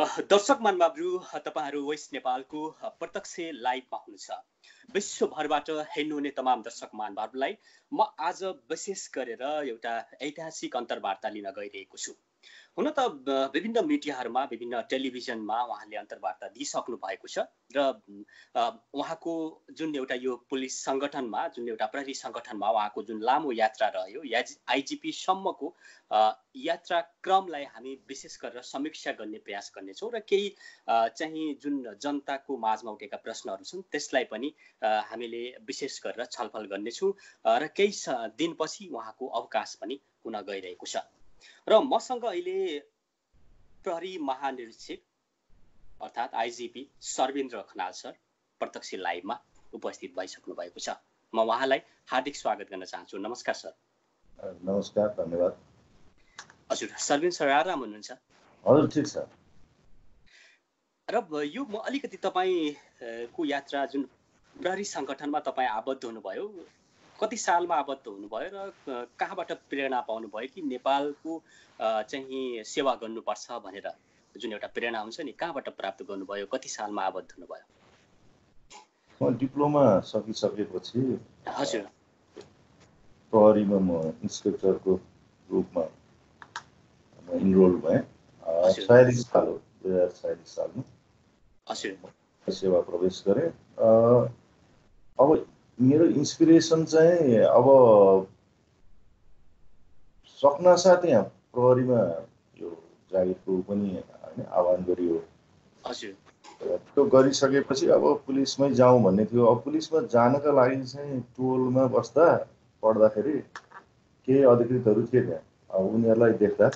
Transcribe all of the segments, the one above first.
दर्शक मानबाबु तपाईँहरू वेस्ट नेपालको प्रत्यक्ष लाइभमा हुनुहुन्छ। विश्वभरबाट हेर्नुहुने तमाम दर्शक मानबाबुलाई म आज विशेष गरेर एउटा ऐतिहासिक अन्तर्वार्ता लिन गइरहेको छु। हुन त विभिन्न मिडियाहरूमा विभिन्न टेलिभिजनमा उहाँले अन्तर्वार्ता दिइसक्नु भएको छ र उहाँको जुन एउटा यो पुलिस सङ्गठनमा जुन एउटा प्रहरी सङ्गठनमा उहाँको जुन लामो यात्रा रह्यो या आइजिपीसम्मको यात्रा क्रमलाई हामी विशेष गरेर समीक्षा गर्ने प्रयास गर्नेछौँ र केही चाहिँ जुन जनताको माझमा उठेका प्रश्नहरू छन् त्यसलाई पनि हामीले विशेष गरेर छलफल गर्नेछौँ र केही दिनपछि उहाँको अवकाश पनि हुन गइरहेको छ। र मसँग अहिले प्रहरी महानिरीक्षक अर्थात् आइजिपी सर्वेन्द्र खनाल सर प्रत्यक्ष लाइभमा उपस्थित भइसक्नु भएको छ। म उहाँलाई हार्दिक स्वागत गर्न चाहन्छु। नमस्कार सर। नमस्कार धन्यवाद। हजुर सर्वेन्द्र सर आराम हुनुहुन्छ? हजुर ठिक छ। र यो म अलिकति तपाईँको यात्रा जुन प्रहरी सङ्गठनमा तपाईँ आबद्ध हुनुभयो कति सालमा आबद्ध हुनुभयो र कहाँबाट प्रेरणा पाउनुभयो कि नेपालको चाहिँ सेवा गर्नुपर्छ भनेर? जुन एउटा प्रेरणा हुन्छ नि कहाँबाट प्राप्त गर्नुभयो? कति सालमा आबद्ध हुनुभयो? म डिप्लोमा सकिसकेपछि हजुर। प्रहरीमा म इन्सपेक्टरको रूपमा इनरोल भएँ। छयालिस साल हो दुई हजार छयालिस सालमा। सेवा प्रवेश गरेँ। अब मेरो इन्सपिरेसन चाहिँ अब सक्नासाथ यहाँ प्रहरीमा यो जागिरको पनि होइन आह्वान गरियो। त्यो गरिसकेपछि अब पुलिसमै जाउँ भन्ने थियो। अब पुलिसमा जानका लागि चाहिँ टोलमा बस्दा पढ्दाखेरि केही अधिकृतहरू थिए त्यहाँ। अब उनीहरूलाई देख्दा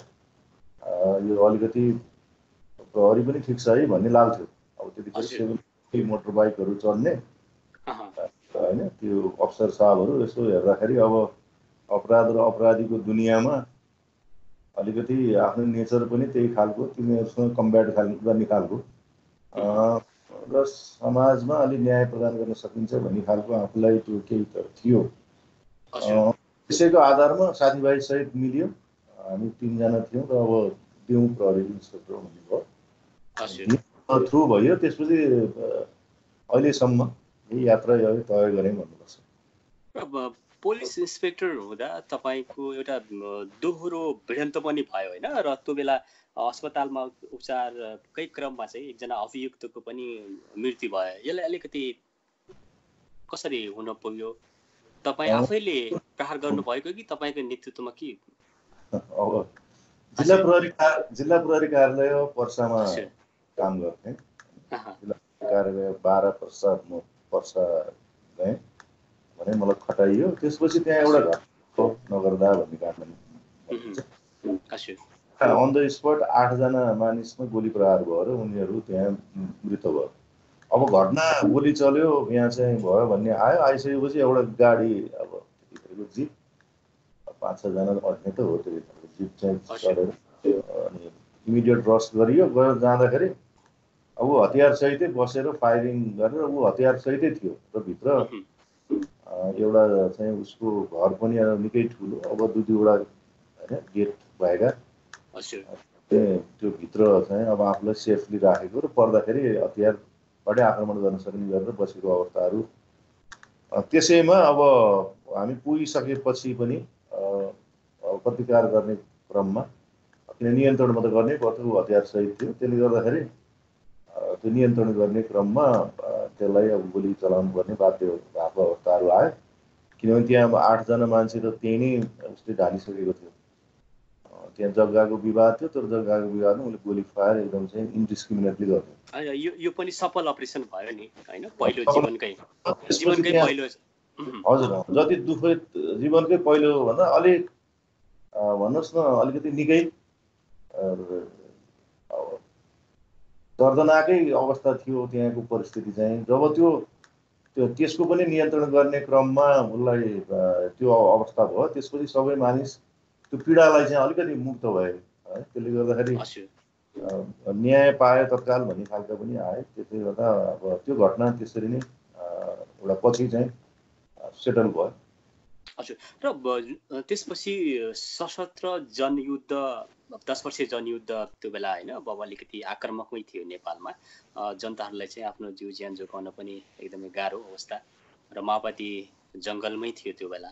यो अलिकति प्रहरी पनि ठिक छ है भन्ने लाग्थ्यो। अब त्यतिखेर मोटर बाइकहरू चढ्ने। होइन? त्यो अफसर साहबहरू यसो हेर्दाखेरि अब अपराध र अपराधीको दुनियाँमा अलिकति आफ्नो नेचर पनि त्यही खालको तिनीहरूसँग कम्ब्याट गर्ने खालको र समाजमा अलिक न्याय प्रदान गर्न सकिन्छ भन्ने खालको आफूलाई त्यो केही त थियो। त्यसैको आधारमा साथीभाइ सहित मिल्यो। हामी तिनजना थियौँ र अब दिउँ प्रहरी इन्सपेक्टर भन्नुभयो थ्रु भयो त्यसपछि अहिलेसम्म यात्रा तय गरेँ भन्नुपर्छ पुलिस इन्सपेक्टर हुँदा तपाईँको एउटा दोहोरो भिडन्त पनि भयो होइन? र त्यो बेला अस्पतालमा उपचारकै क्रममा चाहिँ एकजना अभियुक्तको पनि मृत्यु भयो। यसलाई अलिकति कसरी हुन पुग्यो? तपाईँ आफैले प्रहार गर्नुभएको कि तपाईँको नेतृत्वमा के? अब जिल्ला प्रहरी जिल्ला प्रहरी कार्यालय पर्सामा काम गर्थेँ। जिल्ला कार्यालय बाह्र वर्ष म वर्ष गएँ भने मलाई खटाइयो। त्यसपछि त्यहाँ एउटा घटना नगर्दा भन्ने कारणले अन द स्पट आठजना मानिसमा गोली प्रहार भयो र उनीहरू त्यहाँ मृत भयो। अब घटना गोली चल्यो यहाँ चाहिँ भयो भन्ने आयो। आइसकेपछि एउटा गाडी अब त्यतिखेरको जिप पाँच छजना अट्ने त हो त्यो जिप चाहिँ चढेर अनि इमिडिएट रस गरियो। गएर जाँदाखेरि अब ऊ हतियारसहितै बसेर फायरिङ गरेर ऊ हतियारसहितै थियो र भित्र एउटा चाहिँ उसको घर पनि निकै ठुलो अब दुई दुईवटा होइन गेट भएका। त्यो भित्र चाहिँ अब आफूलाई सेफली राखेको र पर्दाखेरि हतियारबाटै आक्रमण गर्न सक्ने गरेर बसेको अवस्थाहरू। त्यसैमा अब हामी पुगिसकेपछि पनि प्रतिकार गर्ने क्रममा किन नियन्त्रण मात्रै गर्नै पर्थ्यो हतियारसहित थियो। त्यसले गर्दाखेरि त्यो नियन्त्रण गर्ने क्रममा त्यसलाई अब गोली चलाउनु पर्ने बाध्य भएको अवस्थाहरू आयो किनभने त्यहाँ अब आठजना मान्छे त त्यही नै उसले ढालिसकेको थियो। त्यहाँ जग्गाको विवाद थियो तर जग्गाको विवादमा उसले गोली फायर एकदम चाहिँ इन्डिस्क्रिमिनेटली गर्थ्यो यो यो पनि सफल अपरेसन भयो नि होइन? पहिलो जीवनकै जीवनकै पहिलो हजुर जति दुःख जीवनकै पहिलो भन्दा अलिक भन्नुहोस् न अलिकति निकै दर्दनाकै अवस्था थियो त्यहाँको परिस्थिति चाहिँ। जब त्यो त्यो त्यसको पनि नियन्त्रण गर्ने क्रममा उसलाई त्यो अवस्था भयो त्यसपछि सबै मानिस त्यो पीडालाई चाहिँ अलिकति मुक्त भए है। त्यसले गर्दाखेरि न्याय पाए तत्काल भन्ने खालका पनि आए। त्यसले गर्दा अब त्यो घटना त्यसरी नै एउटा पछि चाहिँ सेटल भयो। हजुर। र त्यसपछि सशस्त्र जनयुद्ध दस वर्ष जनयुद्ध त्यो बेला होइन अब अलिकति आक्रमकमै थियो नेपालमा। जनताहरूलाई चाहिँ आफ्नो जिउ ज्यान जोगाउन पनि एकदमै गाह्रो अवस्था र माओवादी जङ्गलमै थियो त्यो बेला।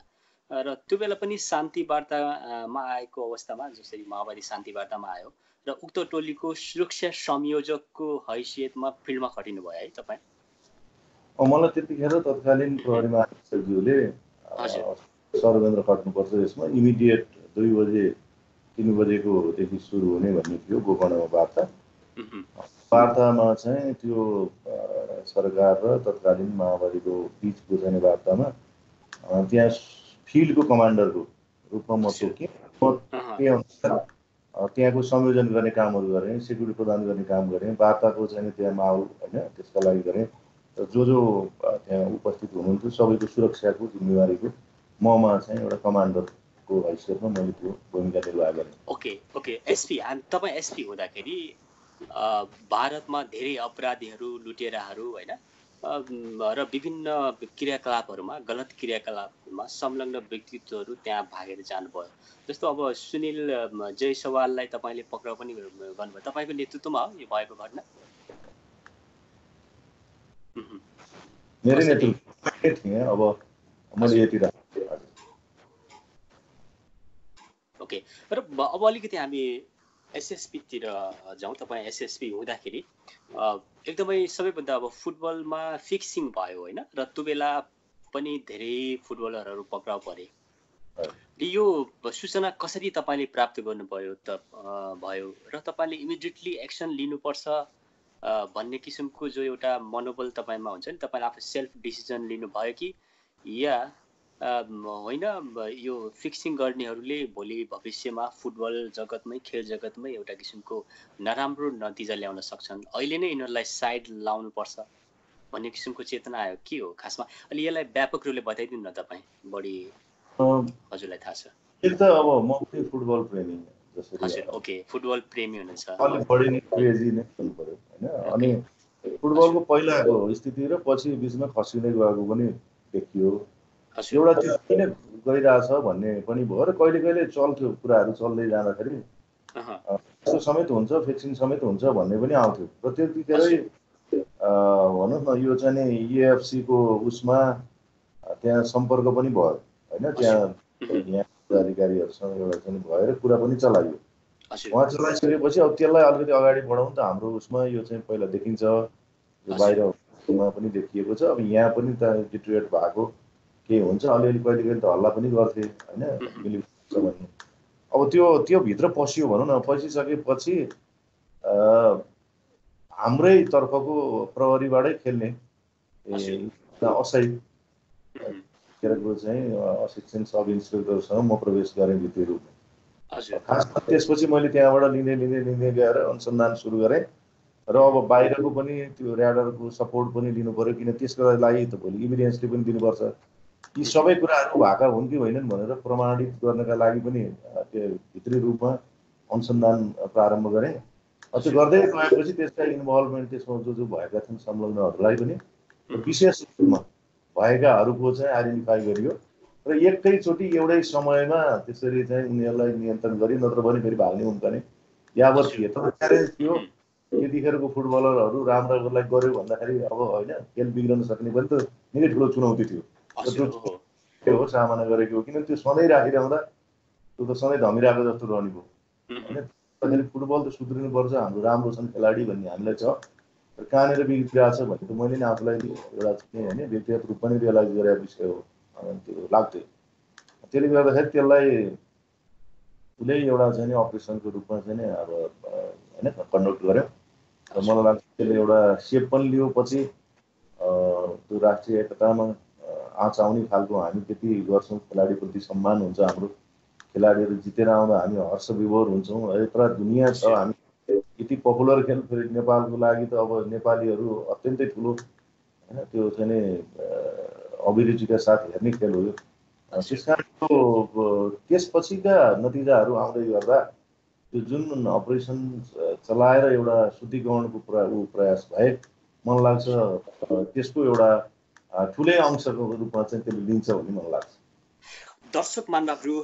र त्यो बेला पनि शान्ति वार्तामा आएको अवस्थामा जसरी माओवादी शान्ति वार्तामा आयो र उक्त टोलीको सुरक्षा संयोजकको हैसियतमा फिल्डमा खटिनु भयो है तपाईँ। मलाई त्यतिखेर तत्कालीन प्रहरी महानिरीक्षकज्यूले सर्वेन्द्र खट्नुपर्छ यसमा इमिडिएट दुई बजे तिन बजेकोदेखि सुरु हुने भन्ने थियो गोकर्णमा वार्ता। वार्तामा चाहिँ त्यो सरकार र तत्कालीन माओवादीको बिचको चाहिँ वार्तामा त्यहाँ फिल्डको कमान्डरको रूपमा म तोकेँ। त्यही अनुसार त्यहाँको संयोजन गर्ने कामहरू गरेँ सेक्युरिटी प्रदान गर्ने काम गरेँ वार्ताको चाहिँ त्यहाँ माहौल होइन त्यसका लागि गरेँ। र जो जो त्यहाँ उपस्थित हुनुहुन्थ्यो सबैको सुरक्षाको जिम्मेवारीको ममा चाहिँ एउटा कमान्डरको हैसियतमा मैले त्यो भूमिका निर्वाह गरेँ। ओके ओके एसपी तपाईँ एसपी हुँदाखेरि भारतमा धेरै अपराधीहरू लुटेराहरू होइन र विभिन्न क्रियाकलापहरूमा गलत क्रियाकलापमा संलग्न व्यक्तित्वहरू त्यहाँ भागेर जानुभयो। जस्तो अब सुनिल जयसवाललाई तपाईँले पक्राउ पनि गर्नुभयो। तपाईँको नेतृत्वमा हो यो भएको घटना? मेरै नेतृत्व अब मैले यति ओके। र अब अलिकति हामी एसएसपीतिर जाउँ। तपाईँ एसएसपी हुँदाखेरि एकदमै सबैभन्दा अब फुटबलमा फिक्सिङ भयो होइन? र त्यो बेला पनि धेरै फुटबलरहरू पक्राउ परे यो सूचना कसरी तपाईँले प्राप्त गर्नुभयो त भयो? र तपाईँले इमिडिएटली एक्सन लिनुपर्छ भन्ने किसिमको जो एउटा मनोबल तपाईँमा हुन्छ नि तपाईँले आफू सेल्फ डिसिजन लिनुभयो कि या होइन यो फिक्सिङ गर्नेहरूले भोलि भविष्यमा फुटबल जगतमै खेल जगतमै एउटा किसिमको नराम्रो नतिजा ल्याउन सक्छन्। अहिले नै यिनीहरूलाई साइड लाउनुपर्छ भन्ने किसिमको चेतना आयो। के हो? खासमा अहिले यसलाई व्यापक रूपले बताइदिनु न तपाईँ बढी हजुरलाई थाहा छ। एक त अब म पनि फुटबल प्रेमी हजुर ओके फुटबल प्रेमी हुनुहुन्छ। अलिक बढी नै क्रेजी नै हुनु पऱ्यो होइन? अनि फुटबलको पहिलाको स्थिति र पछि बिचमा खसिँदै गएको पनि देखियो। एउटा त्यो किन गइरहेछ भन्ने पनि भयो र कहिले कहिले चल्थ्यो कुराहरू चल्दै जाँदाखेरि यस्तो समेत हुन्छ फिक्सिङ समेत हुन्छ भन्ने पनि आउँथ्यो। र त्यतिखेरै भनौँ न यो चाहिँ नि इएफसीको उसमा त्यहाँ सम्पर्क पनि भयो होइन? त्यहाँ यहाँ अधिकारीहरूसँग एउटा चाहिँ भएर कुरा पनि चलाइयो। उहाँ चलाइसकेपछि अब त्यसलाई अलिकति अगाडि बढाउँ त हाम्रो उसमा यो चाहिँ पहिला देखिन्छ यो बाहिरमा पनि देखिएको छ। अब यहाँ पनि त डिट्रिएट भएको। केही हुन्छ? अलिअलि कहिले कहिले त हल्ला पनि गर्थे होइन? भन्ने। अब त्यो त्यो भित्र पसियो भनौँ न पसिसकेपछि हाम्रै तर्फको प्रहरीबाटै खेल्ने। असै केरको चाहिँ असिस्टेन्ट सब इन्सपेक्टरसँग म प्रवेश गरेँ भित्री रूपमा। खासमा त्यसपछि मैले त्यहाँबाट लिँदै लिँदै लिँदै गएर अनुसन्धान सुरु गरेँ। र अब बाहिरको पनि त्यो ऱ्याडरको सपोर्ट पनि लिनु पऱ्यो किन त्यसको लागि त भोलि इभिडेन्सले पनि दिनुपर्छ। यी सबै कुराहरू भएका हुन् कि होइनन् भनेर प्रमाणित गर्नका लागि पनि त्यो भित्री रूपमा अनुसन्धान प्रारम्भ गरेँ। त्यो गर्दै गएपछि त्यसका इन्भल्भमेन्ट त्यसमा जो जो भएका छन् संलग्नहरूलाई पनि विशेष रूपमा भएकाहरूको चाहिँ आइडेन्टिफाई गरियो। र एकैचोटि एउटै समयमा त्यसरी चाहिँ उनीहरूलाई नियन्त्रण गरी नत्र भने फेरि भाग्ने हुन्छ नि यावत थिए तर च्यालेन्ज थियो। यतिखेरको फुटबलरहरू राम्रोलाई गऱ्यो भन्दाखेरि अब होइन खेल बिग्रन सक्ने पनि त निकै ठुलो चुनौती थियो। हो सामना गरेको हो। किन त्यो सधैँ राखिरहँदा त्यो त सधैँ धमिरहेको जस्तो रहने भयो। होइन फुटबल त सुध्रिनुपर्छ हाम्रो राम्रो छन् खेलाडी भन्ने हामीलाई छ। र कहाँनिर बिग्रिरहेको छ भने त मैले नि आफूलाई एउटा होइन व्यक्तिगत रूपमा नै रियलाइज गरेको विषय हो। त्यो लाग्थ्यो। त्यसले गर्दाखेरि त्यसलाई ठुलै एउटा चाहिँ नि अपरेसनको रूपमा चाहिँ नि अब होइन कन्डक्ट गऱ्यो र मलाई लाग्छ त्यसले एउटा सेप पनि लियो पछि त्यो राष्ट्रिय एकतामा आँच आउने खालको हामी त्यति गर्छौँ खेलाडीप्रति सम्मान हुन्छ हाम्रो। खेलाडीहरू जितेर आउँदा हामी हर्ष विभोर हुन्छौँ यत्र दुनियाँ छ हामी यति पपुलर खेल फेरि नेपालको लागि त अब नेपालीहरू अत्यन्तै ठुलो। होइन त्यो चाहिँ अभिरुचिका साथ हेर्ने खेल हो यो। त्यस कारण त्यसपछिका नतिजाहरू आउँदै गर्दा त्यो जुन अपरेसन चलाएर एउटा शुद्धिकरणको प्र प्रयास भए मलाई लाग्छ त्यसको एउटा ठुलै अंशको रूपमा चाहिँ त्यसले लिन्छ भन्ने मलाई लाग्छ। दर्शक मान्दाहरू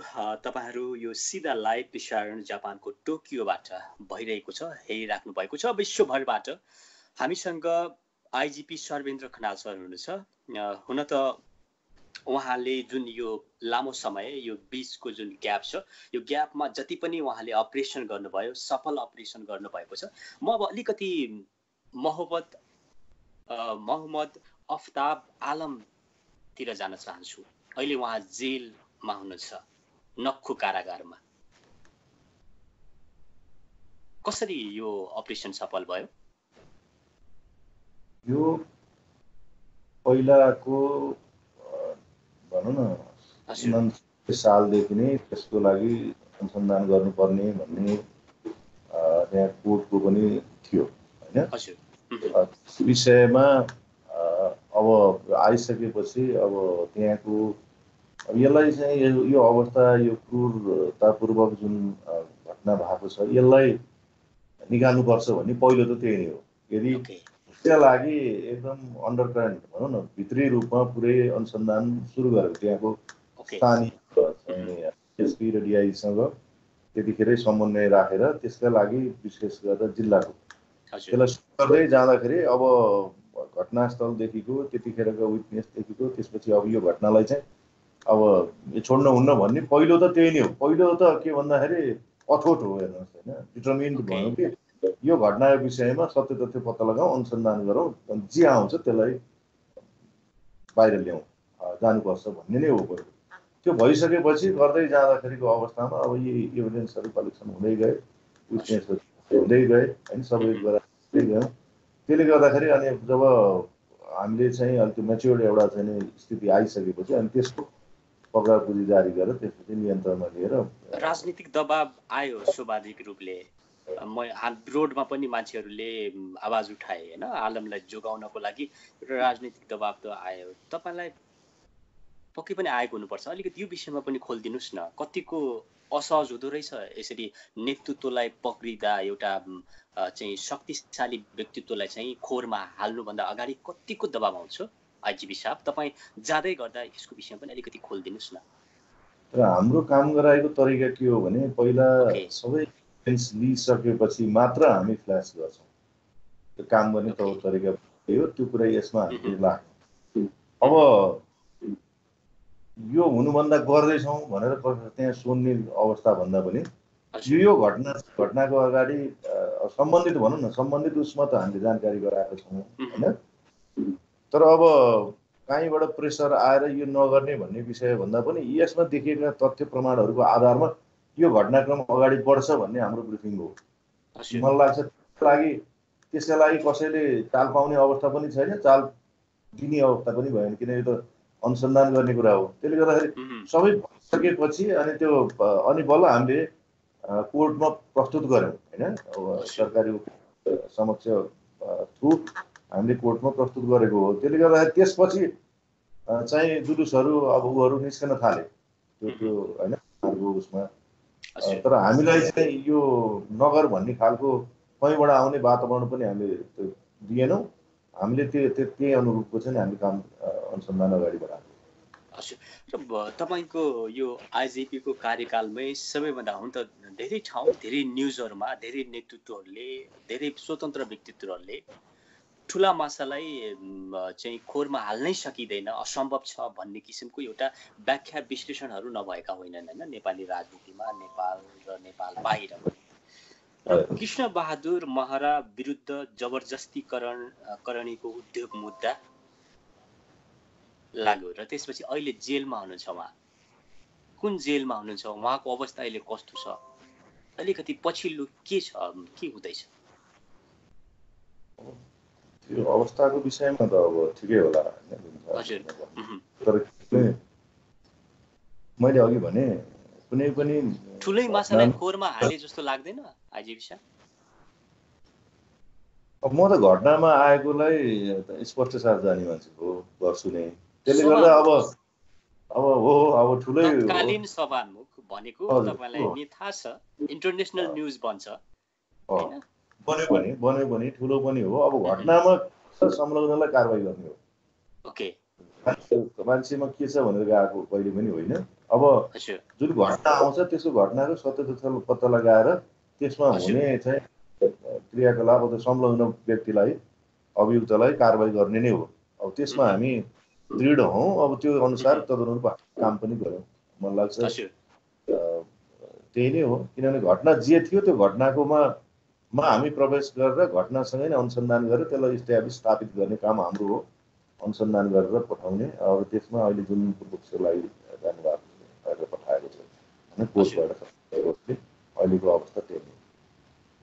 तपाईँहरू यो सिधा लाइभ प्रसारण जापानको टोकियोबाट भइरहेको छ हेरिराख्नु भएको छ विश्वभरबाट। हामीसँग आइजिपी सर्वेन्द्र खनाल सर हुनुहुन्छ। हुन त उहाँले जुन यो लामो समय यो बिचको जुन ग्याप छ यो ग्यापमा जति पनि उहाँले अपरेसन गर्नुभयो सफल अपरेसन गर्नुभएको छ म अब अलिकति मोहम्मद मोहम्मद अफताब आलमतिर जान चाहन्छु। अहिले उहाँ जेल मा हुनुहुन्छ नक्खु कारागारमा। कसरी यो अपरेसन सफल भयो? यो पहिलाको भनौँ न सालदेखि नै त्यसको लागि अनुसन्धान गर्नुपर्ने भन्ने त्यहाँ कोर्टको पनि थियो होइन? विषयमा अब आइसकेपछि अब त्यहाँको यसलाई चाहिँ यो अवस्था यो क्रूरतापूर्वक जुन घटना भएको छ यसलाई निकाल्नुपर्छ भन्ने पहिलो त त्यही नै हो। यदि त्यसका लागि एकदम अन्डर करेन्ट भनौँ न भित्री रूपमा पुरै अनुसन्धान सुरु गरेको त्यहाँको स्थानीय एसपी र डिआईसँग त्यतिखेरै समन्वय राखेर त्यसका लागि विशेष गरेर जिल्लाको त्यसलाई गर्दै जाँदाखेरि अब घटनास्थलदेखिको त्यतिखेरको विटनेसदेखिको त्यसपछि अब यो घटनालाई चाहिँ अब यो छोड्नु हुन्न भन्ने पहिलो त त्यही नै हो। पहिलो त के भन्दाखेरि अठोट हो हेर्नुहोस् होइन डिटर्मिन्ड भनौँ कि यो घटनाको विषयमा सत्य तथ्य पत्ता लगाऊ अनुसन्धान गरौँ जे आउँछ त्यसलाई बाहिर ल्याउँ जानुपर्छ भन्ने नै हो पहिलो त्यो भइसकेपछि गर्दै जाँदाखेरिको अवस्थामा अब यी इभिडेन्सहरू कलेक्सन हुँदै गए विटनेसहरू हुँदै गए होइन सबै हुँदै गयौँ। त्यसले गर्दाखेरि अनि जब हामीले चाहिँ अलिक मेच्योर्ड एउटा चाहिँ स्थिति आइसकेपछि अनि त्यसको पक्रापुजी जारी गरेर त्यसपछि नियन्त्रणमा लिएर राजनीतिक दबाब आयो स्वाभाविक रूपले। म रोडमा पनि मान्छेहरूले आवाज उठाए होइन? आलमलाई जोगाउनको लागि एउटा राजनीतिक दबाब त आयो। तपाईँलाई पक्कै पनि आएको हुनुपर्छ। अलिकति यो विषयमा पनि खोलिदिनुहोस् न। कतिको असहज हुँदो रहेछ? यसरी नेतृत्वलाई पक्रिँदा एउटा चाहिँ शक्तिशाली व्यक्तित्वलाई चाहिँ खोरमा हाल्नुभन्दा अगाडि कतिको दबाब आउँछ? आइजिबी साहब तपाईँ जाँदै गर्दा यसको विषयमा पनि अलिकति खोलिदिनुहोस् न। र हाम्रो काम गराएको तरिका के हो भने पहिला सबै लिइसकेपछि मात्र हामी फ्ल्यास गर्छौँ। त्यो काम गर्ने तौर तरिका हो। त्यो कुरा यसमा हामीले लाग्छ। अब यो हुनुभन्दा गर्दैछौँ भनेर त्यहाँ सुन्ने अवस्था भन्दा पनि यो यो घटना घटनाको अगाडि सम्बन्धित भनौँ न सम्बन्धित उसमा त हामीले जानकारी गराएको छौँ होइन? तर अब कहीँबाट प्रेसर आएर यो नगर्ने भन्ने विषय भन्दा पनि यसमा देखिएका तथ्य प्रमाणहरूको आधारमा यो घटनाक्रम अगाडि बढ्छ भन्ने हाम्रो ब्रिफिङ हो। मलाई लाग्छ त्यसको लागि त्यसका लागि कसैले चाल पाउने अवस्था पनि छैन चाल दिने अवस्था पनि भएन किन यो त अनुसन्धान गर्ने कुरा हो। त्यसले गर्दाखेरि सबै भइसकेपछि अनि त्यो अनि बल्ल हामीले कोर्टमा प्रस्तुत गऱ्यौँ होइन? सरकारी समक्ष थ्रु हामीले कोर्टमा प्रस्तुत गरेको हो। त्यसले गर्दाखेरि त्यसपछि चाहिँ जुलुसहरू अब उहरू निस्कन थाले। त्यो त्यो होइन? उसमा। तर हामीलाई चाहिँ यो नगर भन्ने खालको कहीँबाट आउने वातावरण पनि हामीले त्यो दिएनौँ। हामीले त्यो त्यही अनुरूपको चाहिँ हामीले काम अनुसन्धान अगाडि बढाएको र तपाईँको यो आइजिपीको कार्यकालमै सबैभन्दा हुन त धेरै ठाउँ धेरै न्युजहरूमा धेरै नेतृत्वहरूले धेरै स्वतन्त्र व्यक्तित्वहरूले ठुला माछालाई चाहिँ खोरमा हाल्नै सकिँदैन असम्भव छ भन्ने किसिमको एउटा व्याख्या विश्लेषणहरू नभएका होइनन् होइन? नेपाली राजनीतिमा नेपाल र नेपाल बाहिर कृष्ण बहादुर महरा विरुद्ध जबरजस्तीकरण करणीको उद्योग मुद्दा लाग्यो र त्यसपछि अहिले जेलमा हुनुहुन्छ उहाँ। कुन जेलमा हुनुहुन्छ? उहाँको अवस्था अहिले कस्तो छ? अलिकति पछिल्लो के छ? के हुँदैछ? त्यो अवस्थाको विषयमा त अब ठिकै होला तर मैले अघि भने कुनै पनि ठुलै माछालाई खोरमा हाले जस्तो लाग्दैन अब म त घटनामा आएकोलाई स्पष्ट साथ जाने मान्छे हो गर्छु नै। त्यसले गर्दा अब अब हो अब ठुलै कालीन सभामुख भनेको तपाईँलाई थाहा छ इन्टरनेसनल न्युज बन्छ बन्यो भने बन्यो भने ठुलो पनि हो। अब घटनामा संलग्नलाई कारवाही गर्ने हो। ओके। मान्छेमा के छ भनेर गएको कहिले पनि होइन। अब जुन घटना आउँछ त्यसको घटनाको सत्य तथ्य पत्ता लगाएर त्यसमा हुने चाहिँ क्रियाकलाप अथवा संलग्न व्यक्तिलाई अभियुक्तलाई कारवाही गर्ने नै हो। अब त्यसमा हामी दृढ हौँ। अब त्यो अनुसार तदनुरूप काम पनि गऱ्यौँ मलाई लाग्छ त्यही नै हो। किनभने घटना जे थियो त्यो घटनाकोमा मा हामी प्रवेश गरेर घटनासँगै नै अनुसन्धान गरेर त्यसलाई इस्ट्याब्लिस स्थापित गर्ने काम हाम्रो हो। अनुसन्धान गरेर पठाउने। अब त्यसमा अहिले जुन लागि जानुभएको पठाएको छ होइन कोर्टबाट अहिलेको अवस्था त्यही नै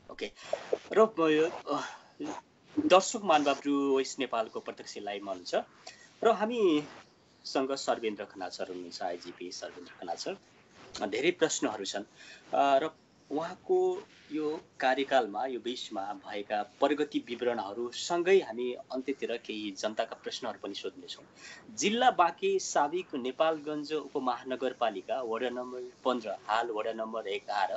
ओके र दर्शक मानबाबु वेस्ट नेपालको प्रत्यक्ष लाइभमा हुनुहुन्छ। र हामीसँग सर्वेन्द्र खनासर हुनुहुन्छ आइजिपी सर्वेन्द्र खनासर धेरै प्रश्नहरू छन्। र उहाँको यो कार्यकालमा यो बिचमा भएका प्रगति विवरणहरूसँगै हामी अन्त्यतिर केही जनताका प्रश्नहरू पनि सोध्नेछौँ। जिल्ला बाँके साबिक नेपालगञ्ज उपमहानगरपालिका वडा नम्बर पन्ध्र हाल वडा नम्बर एघार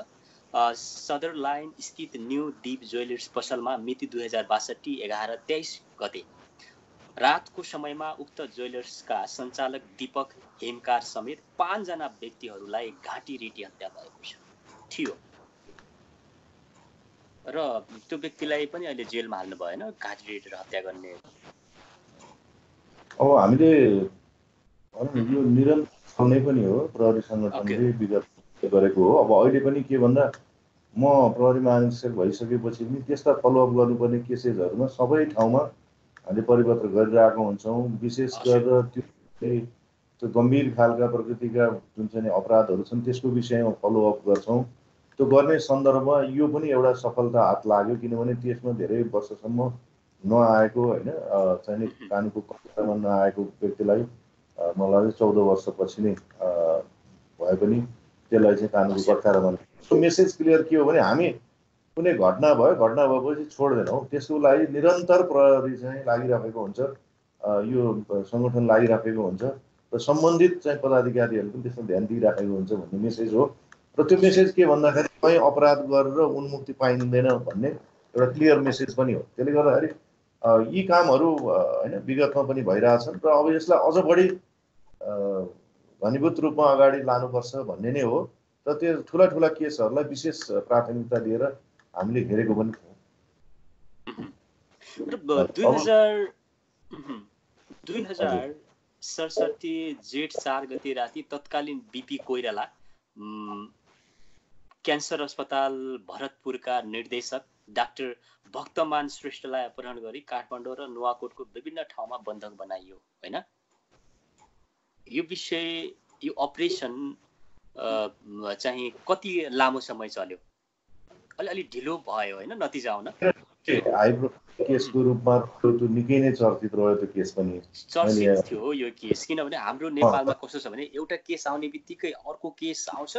सदर लाइन स्थित न्यू दिप ज्वेलर्स पसलमा मिति दुई हजार बासठी एघार तेइस गते। रातको समयमा उक्त ज्वेलर्सका सञ्चालक दीपक हेमकार समेत पाँचजना व्यक्तिहरूलाई घाँटी रेटी हत्या भएको थियो। र त्यो व्यक्तिलाई पनि अहिले जेलमा हाल्नु भएन घाँटी रेटेर हत्या गर्ने। अब हामीले यो निरन्तर पनि हो प्रहरी सङ्गठनले विगत गरेको हो। अब अहिले पनि के भन्दा म प्रहरी महानिरीक्षक भइसकेपछि पनि त्यस्ता फलोअप गर्नुपर्ने केसेसहरूमा सबै ठाउँमा हामीले परिपत्र गरिरहेको हुन्छौँ। विशेष गरेर त्यो त्यो गम्भीर खालका प्रकृतिका जुन चाहिँ अपराधहरू छन् त्यसको विषयमा फलोअप गर्छौँ। त्यो गर्ने सन्दर्भमा यो पनि एउटा सफलता हात लाग्यो किनभने त्यसमा धेरै वर्षसम्म नआएको होइन चाहिँ कानुनको कक्षामा नआएको व्यक्तिलाई मलाई चौध वर्षपछि नै भए पनि त्यसलाई चाहिँ कानुनको कक्षामा मेसेज क्लियर के हो भने हामी कुनै घटना भयो घटना भएपछि छोड्दैनौँ। त्यसको लागि निरन्तर प्रहरी चाहिँ लागिराखेको हुन्छ यो सङ्गठन लागिराखेको हुन्छ र सम्बन्धित चाहिँ पदाधिकारीहरू पनि त्यसमा ध्यान दिइराखेको हुन्छ भन्ने मेसेज हो। र त्यो मेसेज के भन्दाखेरि कहीँ अपराध गरेर उन्मुक्ति पाइँदैन भन्ने एउटा क्लियर मेसेज पनि हो। त्यसले गर्दाखेरि यी कामहरू होइन विगतमा पनि भइरहेछन् र अब यसलाई अझ बढी घनीभूत रूपमा अगाडि लानुपर्छ भन्ने नै हो। र त्यो ठुला ठुला केसहरूलाई विशेष प्राथमिकता दिएर हामीले हेरेको पनि थियौँ दुई हजार सडसठी जेठ चार गते राति तत्कालीन बिपी कोइराला क्यान्सर अस्पताल भरतपुरका निर्देशक डाक्टर भक्तमान श्रेष्ठलाई अपहरण गरी काठमाडौँ र नुवाकोटको विभिन्न ठाउँमा बन्धक बनाइयो होइन? यो विषय यो अपरेसन चाहिँ कति लामो समय चल्यो? अलिअलि ढिलो भयो होइन? नतिजा आउन? केसको रूपमा निकै नै चर्चित रह्यो त्यो केस पनि। चर्चित थियो यो केस किनभने हाम्रो नेपालमा कस्तो छ भने एउटा केस आउने बित्तिकै अर्को केस आउँछ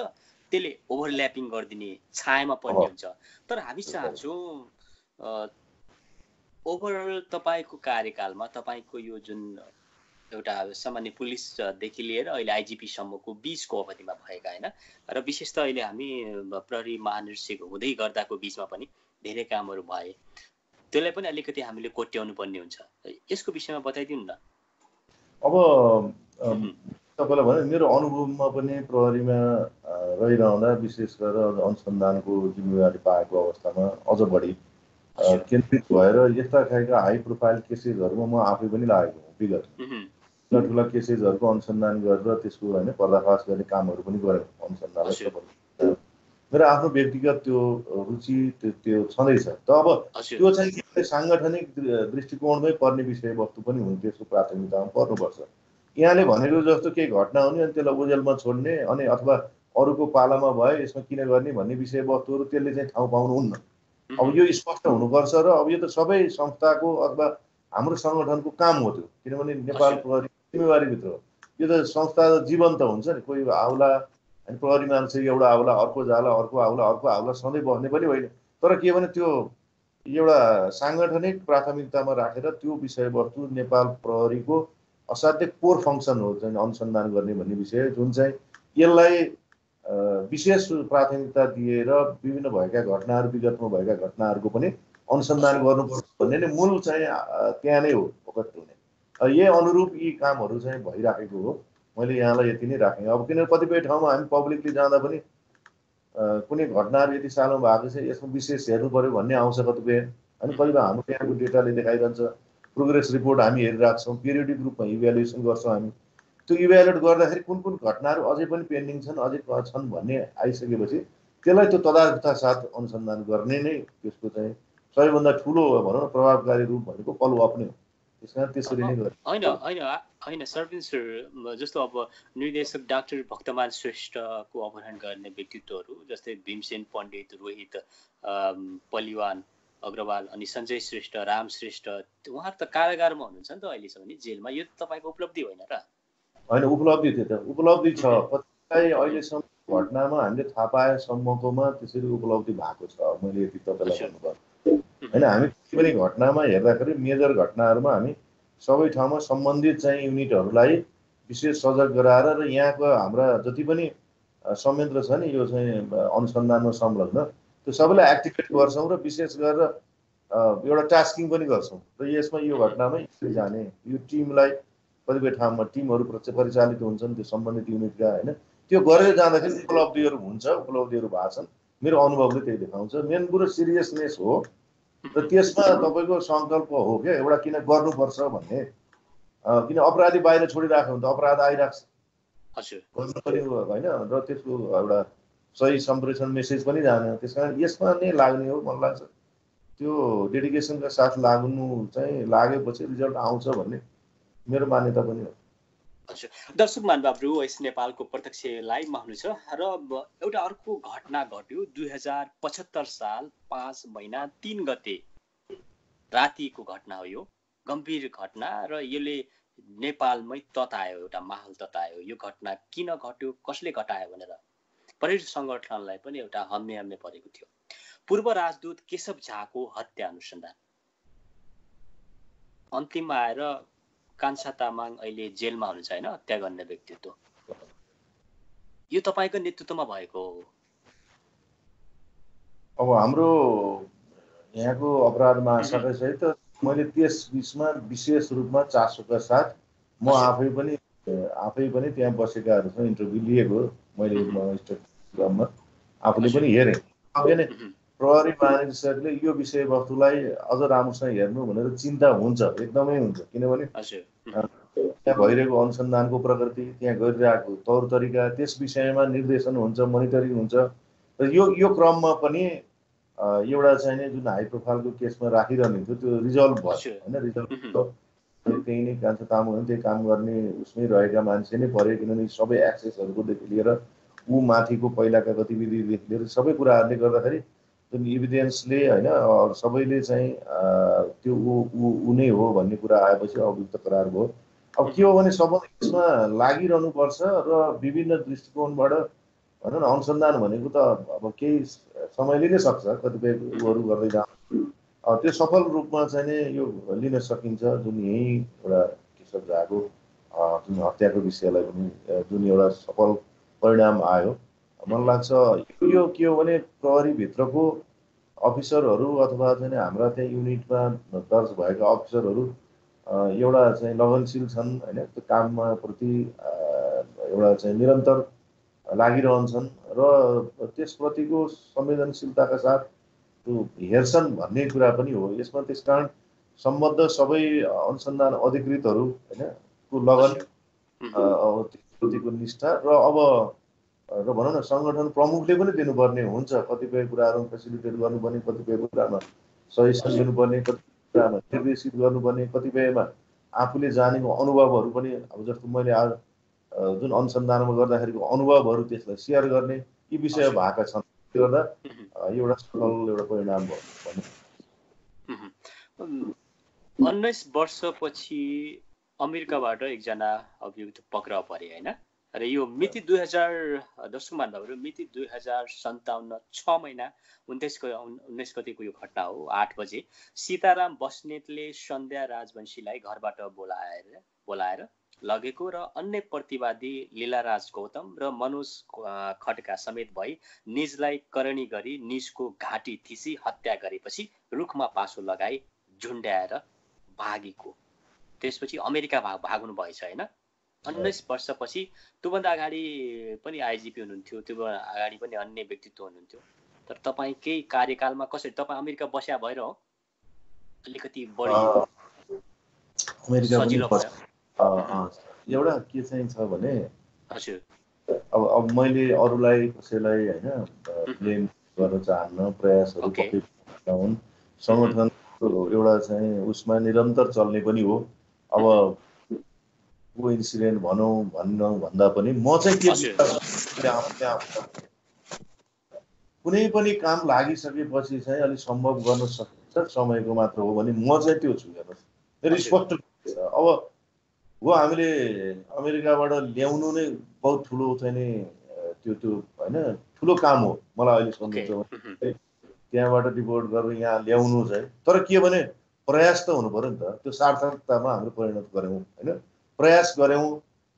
त्यसले ओभरल्यापिङ गरिदिने छायामा पर्ने हुन्छ। तर हामी चाहन्छौँ ओभरअल तपाईँको कार्यकालमा तपाईँको यो जुन एउटा सामान्य पुलिसदेखि लिएर अहिले आइजिपीसम्मको बिचको अवधिमा भएका होइन? र विशेष त अहिले हामी प्रहरी महानिर्देशक हुँदै गर्दाको बिचमा पनि धेरै कामहरू भए। त्यसलाई पनि अलिकति हामीले कोट्याउनु पर्ने हुन्छ। यसको विषयमा बताइदिनु न। अब तपाईँलाई भने मेरो अनुभवमा पनि प्रहरीमा रहिरहँदा विशेष गरेर अनुसन्धानको जिम्मेवारी पाएको अवस्थामा अझ बढी केन्द्रित भएर यस्ता खालका हाई प्रोफाइल केसेसहरूमा म आफै पनि लागेको हुँ विगत। ठुला ठुला केसेसहरूको अनुसन्धान गरेर त्यसको होइन पर्दाफास गर्ने कामहरू पनि गरेँ अनुसन्धान मेरो आफ्नो व्यक्तिगत त्यो रुचि त्यो त्यो छँदैछ। त अब त्यो चाहिँ साङ्गठनिक दृष्टिकोणमै पर्ने विषयवस्तु पनि हुन् त्यसको प्राथमिकतामा पर्नुपर्छ। यहाँले भनेको जस्तो केही घटना हुने अनि त्यसलाई ओजेलमा छोड्ने अनि अथवा अरूको पालामा भयो यसमा किन गर्ने भन्ने विषयवस्तुहरू त्यसले चाहिँ ठाउँ पाउनुहुन्न। अब यो स्पष्ट हुनुपर्छ र अब यो त सबै संस्थाको अथवा हाम्रो सङ्गठनको काम हो त्यो। किनभने नेपाल प्रहरी जिम्मेवारीभित्र हो। यो त संस्था जीवन्त हुन्छ नि। कोही आउला अनि प्रहरी मान्छे एउटा आउला अर्को जाला अर्को आउला अर्को आउला सधैँ बस्ने पनि होइन। तर के भने त्यो एउटा साङ्गठनिक प्राथमिकतामा राखेर त्यो विषयवस्तु नेपाल प्रहरीको असाध्य कोर फङ्सन हो चाहिँ अनुसन्धान गर्ने भन्ने विषय जुन चाहिँ यसलाई विशेष प्राथमिकता दिएर विभिन्न भएका घटनाहरू विगतमा भएका घटनाहरूको पनि अनुसन्धान गर्नुपर्छ भन्ने नै मूल चाहिँ त्यहाँ नै हो फोकस हुने। यही अनुरूप यी कामहरू चाहिँ भइराखेको हो। मैले यहाँलाई यति नै राखेँ। अब किनभने कतिपय ठाउँमा हामी पब्लिकली जाँदा पनि कुनै घटनाहरू यति सालमा भएको छ यसमा विशेष हेर्नु पऱ्यो भन्ने आउँछ कतिपय अनि कतिपय हाम्रो त्यहाँको डेटाले देखाइरहन्छ। प्रोग्रेस रिपोर्ट हामी हेरिरहेको छौँ पिरियडिक रूपमा इभ्यालुएसन गर्छौँ हामी। त्यो इभ्यालुएट गर्दाखेरि कुन कुन घटनाहरू अझै पनि पेन्डिङ छन् अझै छन् भन्ने आइसकेपछि त्यसलाई त्यो तदारुकता साथ अनुसन्धान गर्ने नै त्यसको चाहिँ सबैभन्दा ठुलो भनौँ न प्रभावकारी रूप भनेको फलोअप नै हो। होइन होइन होइन सर्विन सर जस्तो अब निर्देशक डाक्टर भक्तमान श्रेष्ठको अपहरण गर्ने व्यक्तित्वहरू जस्तै भीमसेन पण्डित रोहित पलिवान अग्रवाल अनि सञ्जय श्रेष्ठ राम श्रेष्ठ उहाँहरू त कारागारमा हुनुहुन्छ नि त अहिलेसम्म नि? जेलमा यो तपाईँको उपलब्धि होइन र? होइन उपलब्धि थियो त। उपलब्धि छ। कतिपय अहिलेसम्म घटनामा हामीले थाहा पाएसम्मकोमा त्यसरी उपलब्धि भएको छ। मैले यति तपाईँलाई भन्नुपर्छ होइन हामी कुनै पनि घटनामा हेर्दाखेरि मेजर घटनाहरूमा हामी सबै ठाउँमा सम्बन्धित चाहिँ युनिटहरूलाई विशेष सजग गराएर र यहाँको हाम्रा जति पनि संयन्त्र छ नि यो चाहिँ अनुसन्धानमा संलग्न त्यो सबैलाई एक्टिभेट गर्छौँ र विशेष गरेर एउटा टास्किङ पनि गर्छौँ। र यसमा यो घटनामै जाने। यो टिमलाई कतिपय ठाउँमा टिमहरू परिचालित हुन्छन् त्यो सम्बन्धित युनिटका होइन। त्यो गरेर जाँदाखेरि उपलब्धिहरू हुन्छ उपलब्धिहरू भएको छन्। मेरो अनुभवले त्यही देखाउँछ। मेन कुरो सिरियसनेस हो। र त्यसमा तपाईँको सङ्कल्प हो क्या एउटा किन गर्नुपर्छ भन्ने। किन अपराधी बाहिर छोडिराख्यो भने त अपराध आइरहेको छ होइन? र त्यसको एउटा सही सम्प्रेषण मेसेज पनि जाने त्यस कारण यसमा नै लाग्ने हो मलाई लाग्छ। त्यो डेडिकेसनका साथ लाग्नु चाहिँ लागेपछि रिजल्ट आउँछ भन्ने मेरो मान्यता पनि हो। दर्शक महानुभावहरू यस नेपालको प्रत्यक्ष लाइभमा हुनुहुन्छ र एउटा अर्को घटना घट्यो। दुई हजार पचहत्तर साल पाँच महिना तिन गते रातिको घटना हो यो। गम्भीर घटना र यसले नेपालमै ततायो एउटा माहौल ततायो। यो घटना किन घट्यो कसले घटायो भनेर? पर्यटन सङ्गठनलाई पनि एउटा हम्मे हम्मे परेको थियो। पूर्व राजदूत केशव झाको हत्या अनुसन्धान। अन्तिममा आएर कान्छा तामाङ अहिले जेलमा हुनुहुन्छ होइन हत्या गर्ने व्यक्तित्व। यो तपाईँको नेतृत्वमा भएको हो। अब हाम्रो यहाँको अपराध महाशाखासहित मैले त्यस बिचमा विशेष रूपमा चासोका साथ म आफै पनि आफै पनि त्यहाँ बसेकाहरूसँग इन्टरभ्यू लिएको। मैले आफूले पनि हेरेँ प्रहरी महानिर्देशकले यो विषयवस्तुलाई अझ राम्रोसँग हेर्नु भनेर चिन्ता हुन्छ एकदमै हुन्छ किनभने त्यहाँ भइरहेको अनुसन्धानको प्रकृति त्यहाँ गरिरहेको तौर तरिका त्यस विषयमा निर्देशन हुन्छ मोनिटरिङ हुन्छ र यो यो क्रममा पनि एउटा चाहिँ जुन हाई प्रोफाइलको केसमा राखिरहने थियो त्यो रिजल्भ भयो होइन रिजल्भ त्यही नै कान्छ तामाङ त्यही काम गर्ने उसमै रहेका मान्छे नै पऱ्यो किनभने सबै एक्सेसहरूकोदेखि लिएर ऊ माथिको पहिलाका गतिविधिदेखि लिएर सबै कुराहरूले गर्दाखेरि जुन इभिडेन्सले होइन सबैले चाहिँ त्यो ऊ ऊ नै हो भन्ने कुरा आएपछि अभियुक्त करार भयो। अब के हो भने सबैले यसमा लागिरहनुपर्छ र विभिन्न दृष्टिकोणबाट भनौँ न अनुसन्धान भनेको त अब केही समय लिनै सक्छ कतिपय उहरू गर्दै जानु त्यो सफल रूपमा चाहिँ नै यो लिन सकिन्छ जुन यहीँ एउटा कृषक झाको जुन हत्याको विषयलाई पनि जुन एउटा सफल परिणाम आयो। मलाई लाग्छ यो के हो भने प्रहरीभित्रको अफिसरहरू अथवा चाहिँ हाम्रा त्यहाँ युनिटमा दर्ज भएका अफिसरहरू एउटा चाहिँ लगनशील छन् होइन? त्यो काममा प्रति एउटा चाहिँ निरन्तर लागिरहन्छन् र त्यसप्रतिको संवेदनशीलताका साथ त्यो हेर्छन् भन्ने कुरा पनि हो। यसमा त्यस कारण सम्बद्ध सबै अनुसन्धान अधिकृतहरू होइन? को लगन त्यसप्रतिको निष्ठा र अब र भनौँ न सङ्गठन प्रमुखले पनि दिनुपर्ने हुन्छ। कतिपय कुराहरू फेसिलिटेट गर्नुपर्ने कतिपय कुरामा सजेसन दिनुपर्ने कतिपय कुरामा निर्देशित गर्नुपर्ने कतिपयमा आफूले जानेको अनुभवहरू पनि अब जस्तो मैले आज जुन अनुसन्धानमा गर्दाखेरिको अनुभवहरू त्यसलाई सेयर गर्ने यी विषय भएका छन्। त्यो गर्दा एउटा सफल एउटा परिणाम भयो। उन्नाइस वर्षपछि अमेरिकाबाट एकजना अभियुक्त पक्राउ परे होइन? र यो मिति दुई हजार दर्शक मान्दाहरू मिति दुई हजार सन्ताउन्न छ महिना उन्नाइस उन्नाइस गतिको यो घटना हो आठ बजे। सीताराम बस्नेतले सन्ध्या राजवंशीलाई घरबाट बोलाएर बोलाएर लगेको र अन्य प्रतिवादी लीलाराज गौतम र मनोज खड्का समेत भई निजलाई करणी गरी निजको घाँटी थिसी हत्या गरेपछि रुखमा पासो लगाई झुन्ड्याएर भागेको। त्यसपछि अमेरिका भाग भाग्नु भएछ होइन? उन्नाइस वर्षपछि त्योभन्दा अगाडि पनि आइजिपी हुनुहुन्थ्यो त्यो अगाडि पनि अन्य व्यक्तित्व हुनुहुन्थ्यो। तर तपाईँ केही कार्यकालमा कसरी तपाईँ अमेरिका बस्या भएर हो? अलिकति बढी एउटा के चाहिँ छ भने हजुर। अब अब मैले अरूलाई कसैलाई होइन ब्लेम गर्न चाहन्न प्रयासहरू हुन्। सङ्गठन एउटा चाहिँ उसमा निरन्तर चल्ने पनि हो। अब को इन्सिडेन्ट भनौँ भन्नु भन्दा पनि म चाहिँ के कुनै पनि काम लागिसकेपछि चाहिँ अलिक सम्भव गर्न सकिन्छ समयको मात्र हो भने म चाहिँ त्यो छु हेर्नुहोस्। मेरो स्पष्ट अब हो हामीले अमेरिकाबाट ल्याउनु नै बहुत ठुलो चाहिँ नि त्यो त्यो होइन ठुलो काम हो। मलाई अहिले सम्झिन्छ त्यहाँबाट डिपोर्ट गरेर यहाँ ल्याउनु चाहिँ। तर के भने प्रयास त हुनु पऱ्यो नि त। त्यो सार्थकतामा हाम्रो परिणत गऱ्यौँ होइन? प्रयास गऱ्यौँ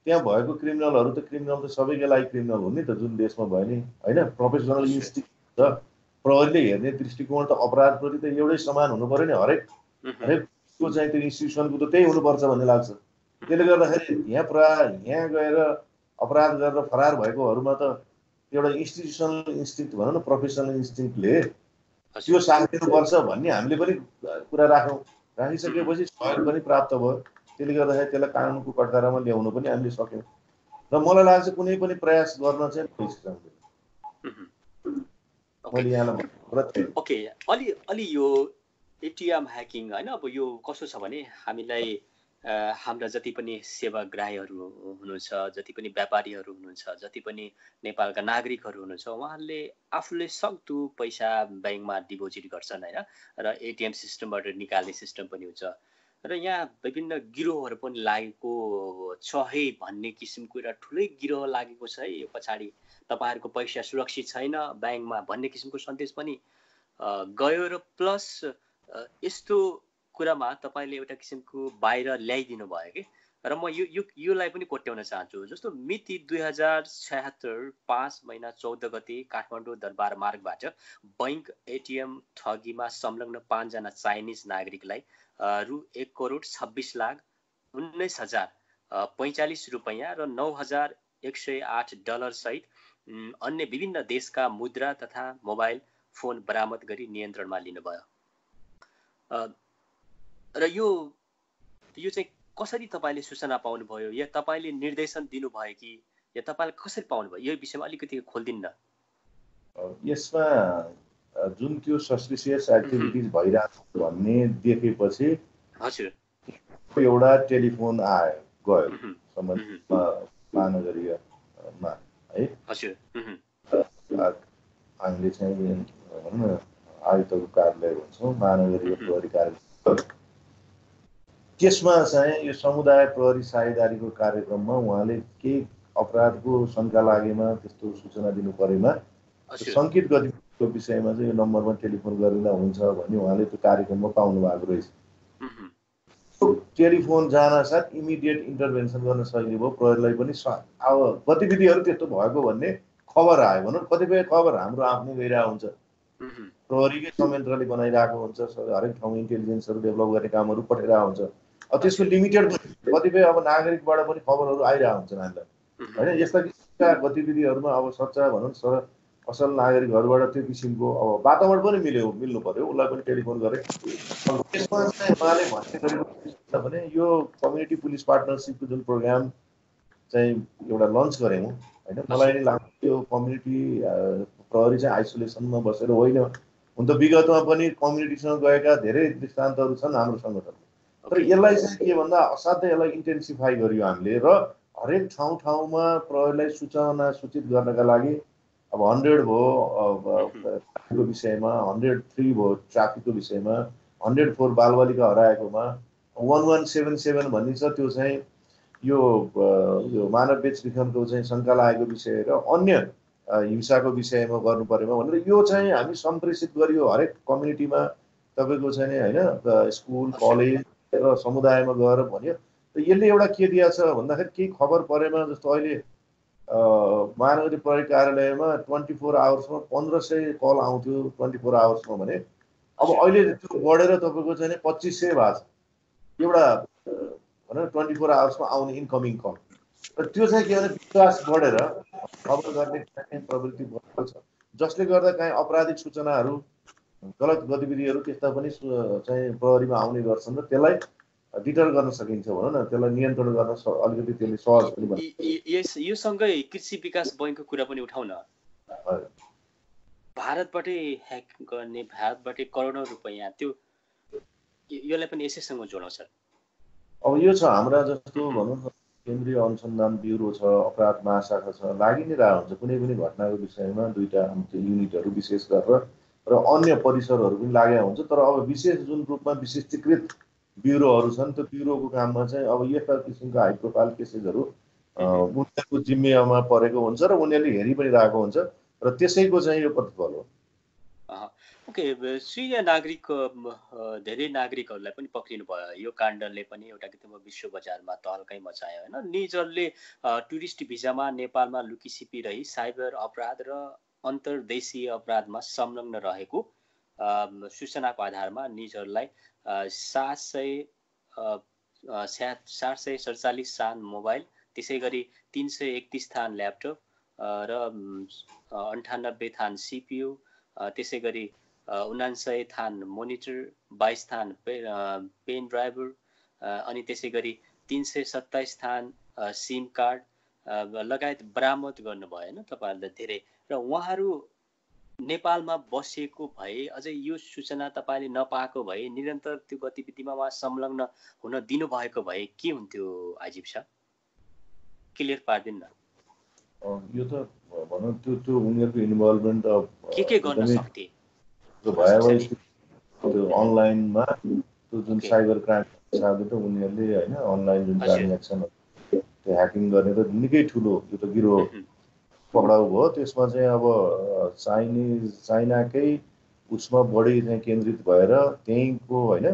त्यहाँ भएको क्रिमिनलहरू त क्रिमिनल त सबैको लागि क्रिमिनल हो नि त जुन देशमा भयो नि होइन? प्रोफेसनल इन्स्टिट्युट छ। प्रहरीले हेर्ने दृष्टिकोण त अपराधप्रति त एउटै समान हुनु पऱ्यो नि हरेक। हरेकको चाहिँ त्यो इन्स्टिट्युसनको त त्यही हुनुपर्छ भन्ने लाग्छ। त्यसले गर्दाखेरि यहाँ पुरा यहाँ गएर अपराध गरेर फरार भएकोहरूमा त एउटा इन्स्टिट्युसनल इन्स्टिङ भनौँ न प्रोफेसनल इन्स्टिङले त्यो साथ दिनुपर्छ भन्ने हामीले पनि कुरा राख्यौँ। राखिसकेपछि सहयोग पनि प्राप्त भयो। त्यसले गर्दाखेरि त्यसलाई कानुनको कटघरामा ल्याउनु पनि हामीले सक्यौँ। र मलाई लाग्छ कुनै पनि प्रयास गर्न चाहिँ ओके। अलि अलि यो एटिएम ह्याकिङ होइन अब यो कस्तो छ भने हामीलाई हाम्रा जति पनि सेवाग्राहीहरू हुनुहुन्छ जति पनि व्यापारीहरू हुनुहुन्छ जति पनि नेपालका नागरिकहरू हुनुहुन्छ उहाँहरूले आफूले सक्दो पैसा ब्याङ्कमा डिपोजिट गर्छन् होइन? र एटिएम सिस्टमबाट निकाल्ने सिस्टम पनि हुन्छ। र यहाँ विभिन्न गिरोहहरू पनि लागेको छ है भन्ने किसिमको एउटा ठुलै गिरोह लागेको छ है। यो पछाडि तपाईँहरूको पैसा सुरक्षित छैन ब्याङ्कमा भन्ने किसिमको सन्देश पनि गयो र प्लस यस्तो कुरामा तपाईँले एउटा किसिमको बाहिर ल्याइदिनु भयो कि? र म यो यो योलाई पनि कोट्याउन चाहन्छु। जस्तो मिति दुई हजार छयत्तर पाँच महिना चौध गते काठमाडौँ दरबार मार्गबाट बैङ्क एटिएम ठगीमा संलग्न पाँचजना चाइनिज नागरिकलाई रु एक करोड छब्बिस लाख उन्नाइस हजार पैँचालिस रुपियाँ र नौ हजार एक सय आठ डलरसहित अन्य विभिन्न देशका मुद्रा तथा मोबाइल फोन बरामद गरी नियन्त्रणमा लिनुभयो। र यो यो चाहिँ कसरी तपाईँले सूचना पाउनुभयो? या तपाईँले निर्देशन दिनुभयो कि या तपाईँले कसरी पाउनुभयो? यो विषयमा अलिकति खोलिदिन्न। यसमा जुन त्यो सस्पिसियस एक्टिभिटिज भइरहेको भन्ने देखेपछि हजुर। एउटा टेलिफोन आयो गयो महानगरीयमा है? हामीले चाहिँ भनौँ न आयुक्तको कार्यालय भन्छौँ महानगरीय प्रहरी कार्यालय त्यसमा चाहिँ यो समुदाय प्रहरी साझेदारीको कार्यक्रममा उहाँले केही अपराधको शङ्का लागेमा त्यस्तो सूचना दिनु परेमा सङ्केत गति त्यो विषयमा चाहिँ यो नम्बरमा टेलिफोन गरेर हुन्छ भन्ने उहाँले त्यो कार्यक्रममा पाउनु भएको रहेछ। टेलिफोन जान साथ इमिडिएट इन्टरभेन्सन गर्न सकिने भयो। प्रहरीलाई पनि अब गतिविधिहरू त्यस्तो भएको भन्ने खबर आयो भनौँ कतिपय खबर हाम्रो आफ्नै गइरहेको हुन्छ प्रहरीकै संयन्त्रले बनाइरहेको हुन्छ। हरेक ठाउँ इन्टेलिजेन्सहरू डेभलप गर्ने कामहरू पठाइरहेको हुन्छ त्यसको लिमिटेड कतिपय अब नागरिकबाट पनि खबरहरू आइरहेको हुन्छ नानीलाई। होइन? यस्ता गतिविधिहरूमा अब सच्चा भनौँ सर असल नागरिकहरूबाट त्यो किसिमको अब वातावरण पनि मिल्यो मिल्नु पऱ्यो। उसलाई पनि टेलिफोन गरेँ। त्यसमा चाहिँ उहाँले भन्ने गरेको भने यो कम्युनिटी पुलिस पार्टनरसिपको जुन प्रोग्राम चाहिँ एउटा लन्च गऱ्यौँ होइन? मलाई नि लाग्छ यो कम्युनिटी प्रहरी चाहिँ आइसोलेसनमा बसेर होइन। हुन त विगतमा पनि कम्युनिटीसँग गएका धेरै दृष्टान्तहरू छन् हाम्रो सङ्गठनमा। तर यसलाई चाहिँ के भन्दा असाध्यै यसलाई इन्टेन्सिफाई गरियो हामीले र हरेक ठाउँ ठाउँमा प्रहरीलाई सूचना सूचित गर्नका लागि अब हन्ड्रेड भयो विषयमा हन्ड्रेड थ्री भयो ट्राफिकको विषयमा हन्ड्रेड फोर बालबालिका हराएकोमा वान वान सेभेन सेभेन भन्ने छ त्यो चाहिँ यो यो मानव बेचबिखनको चाहिँ शङ्का लागेको विषय र अन्य हिंसाको विषयमा गर्नु परेमा भनेर यो चाहिँ हामी सम्प्रेषित गरियो हरेक कम्युनिटीमा तपाईँको चाहिँ होइन स्कुल कलेज समुदायमा गएर भन्यो र यसले एउटा के दिएको छ? भन्दाखेरि केही खबर परेमा जस्तो अहिले महानगरी प्रहरी कार्यालयमा ट्वेन्टी फोर आवर्समा पन्ध्र सय कल आउँथ्यो ट्वेन्टी फोर आवर्समा भने अब अहिले त्यो बढेर तपाईँको चाहिँ पच्चिस सय भएको छ। एउटा भनौँ ट्वेन्टी फोर आवर्समा आउने इन्कमिङ कल र त्यो चाहिँ के भने विश्वास बढेर खबर गर्ने प्रवृत्ति बढेको छ। जसले गर्दा काहीँ अपराधिक सूचनाहरू गलत गतिविधिहरू त्यस्ता पनि चाहिँ प्रहरीमा आउने गर्छन् र त्यसलाई डिटर गर्न सकिन्छ भनौँ न त्यसलाई नियन्त्रण गर्न अलिकति त्यसले सहज पनि यो सँगै कृषि विकास बैङ्कको कुरा पनि उठाउन। भारतबाटै ह्याक गर्ने भारतबाटै करोडौँ रुपियाँ त्यो यसलाई पनि यसैसँग जोडाउँछ। अब यो छ हाम्रा जस्तो भनौँ न केन्द्रीय अनुसन्धान ब्युरो छ अपराध महाशाखा छ लागि नै रहेको हुन्छ। कुनै पनि घटनाको विषयमा दुईवटा युनिटहरू विशेष गरेर र अन्य परिसरहरू पनि लागेका हुन्छ। तर अब विशेष जुन रूपमा विशिष्टीकृत ब्युरोहरू छन् त्यो ब्युरोको काममा चाहिँ अब यस्ता किसिमका हाई प्रोफाइल केसेसहरू उनीहरूको परेको हुन्छ र उनीहरूले हेरि पनि रहेको हुन्छ र त्यसैको चाहिँ यो प्रतिफल हो। ओके सिरिया नागरिक धेरै नागरिकहरूलाई पनि पक्रिनु भयो। यो काण्डले पनि एउटा किसिमको विश्व बजारमा तहल्कै मचायो होइन? निजरले टुरिस्ट भिजामा नेपालमा लुकिसिपी रही साइबर अपराध र अन्तर्देशीय अपराधमा संलग्न रहेको सूचनाको आधारमा निजहरूलाई सात सय सात सय सडचालिस स्थान मोबाइल त्यसै गरी तिन सय एकतिस थान ल्यापटप र अन्ठानब्बे थान सिपियु त्यसै गरी उनान्सय थान मोनिटर बाइस थान पेन ड्राइभर अनि त्यसै गरी तिन सय सत्ताइस थान सिम कार्ड लगायत बरामद गर्नुभयो होइन? तपाईँहरूले धेरै र उहाँहरू नेपालमा बसेको भए अझै यो सूचना तपाईँले नपाएको भए निरन्तर त्यो गतिविधिमा उहाँ संलग्न हुन दिनुभएको भए के हुन्थ्यो आजीव शाह क्लियर पारिदिनु न। यो त भनौँ त्यो त्यो उनीहरूको इन्भल्भमेन्ट के के गर्न सक्थे? त्यो त्यो अनलाइनमा त्यो जुन साइबर क्राइम हिसाबले त उनीहरूले होइन अनलाइन जुन ट्रान्जेक्सनहरू त्यो ह्याकिङ गर्ने त निकै ठुलो यो त गिरो पक्राउ भयो। त्यसमा चाहिँ अब चाइनिज चाइनाकै उसमा बढी चाहिँ केन्द्रित भएर त्यहीँको होइन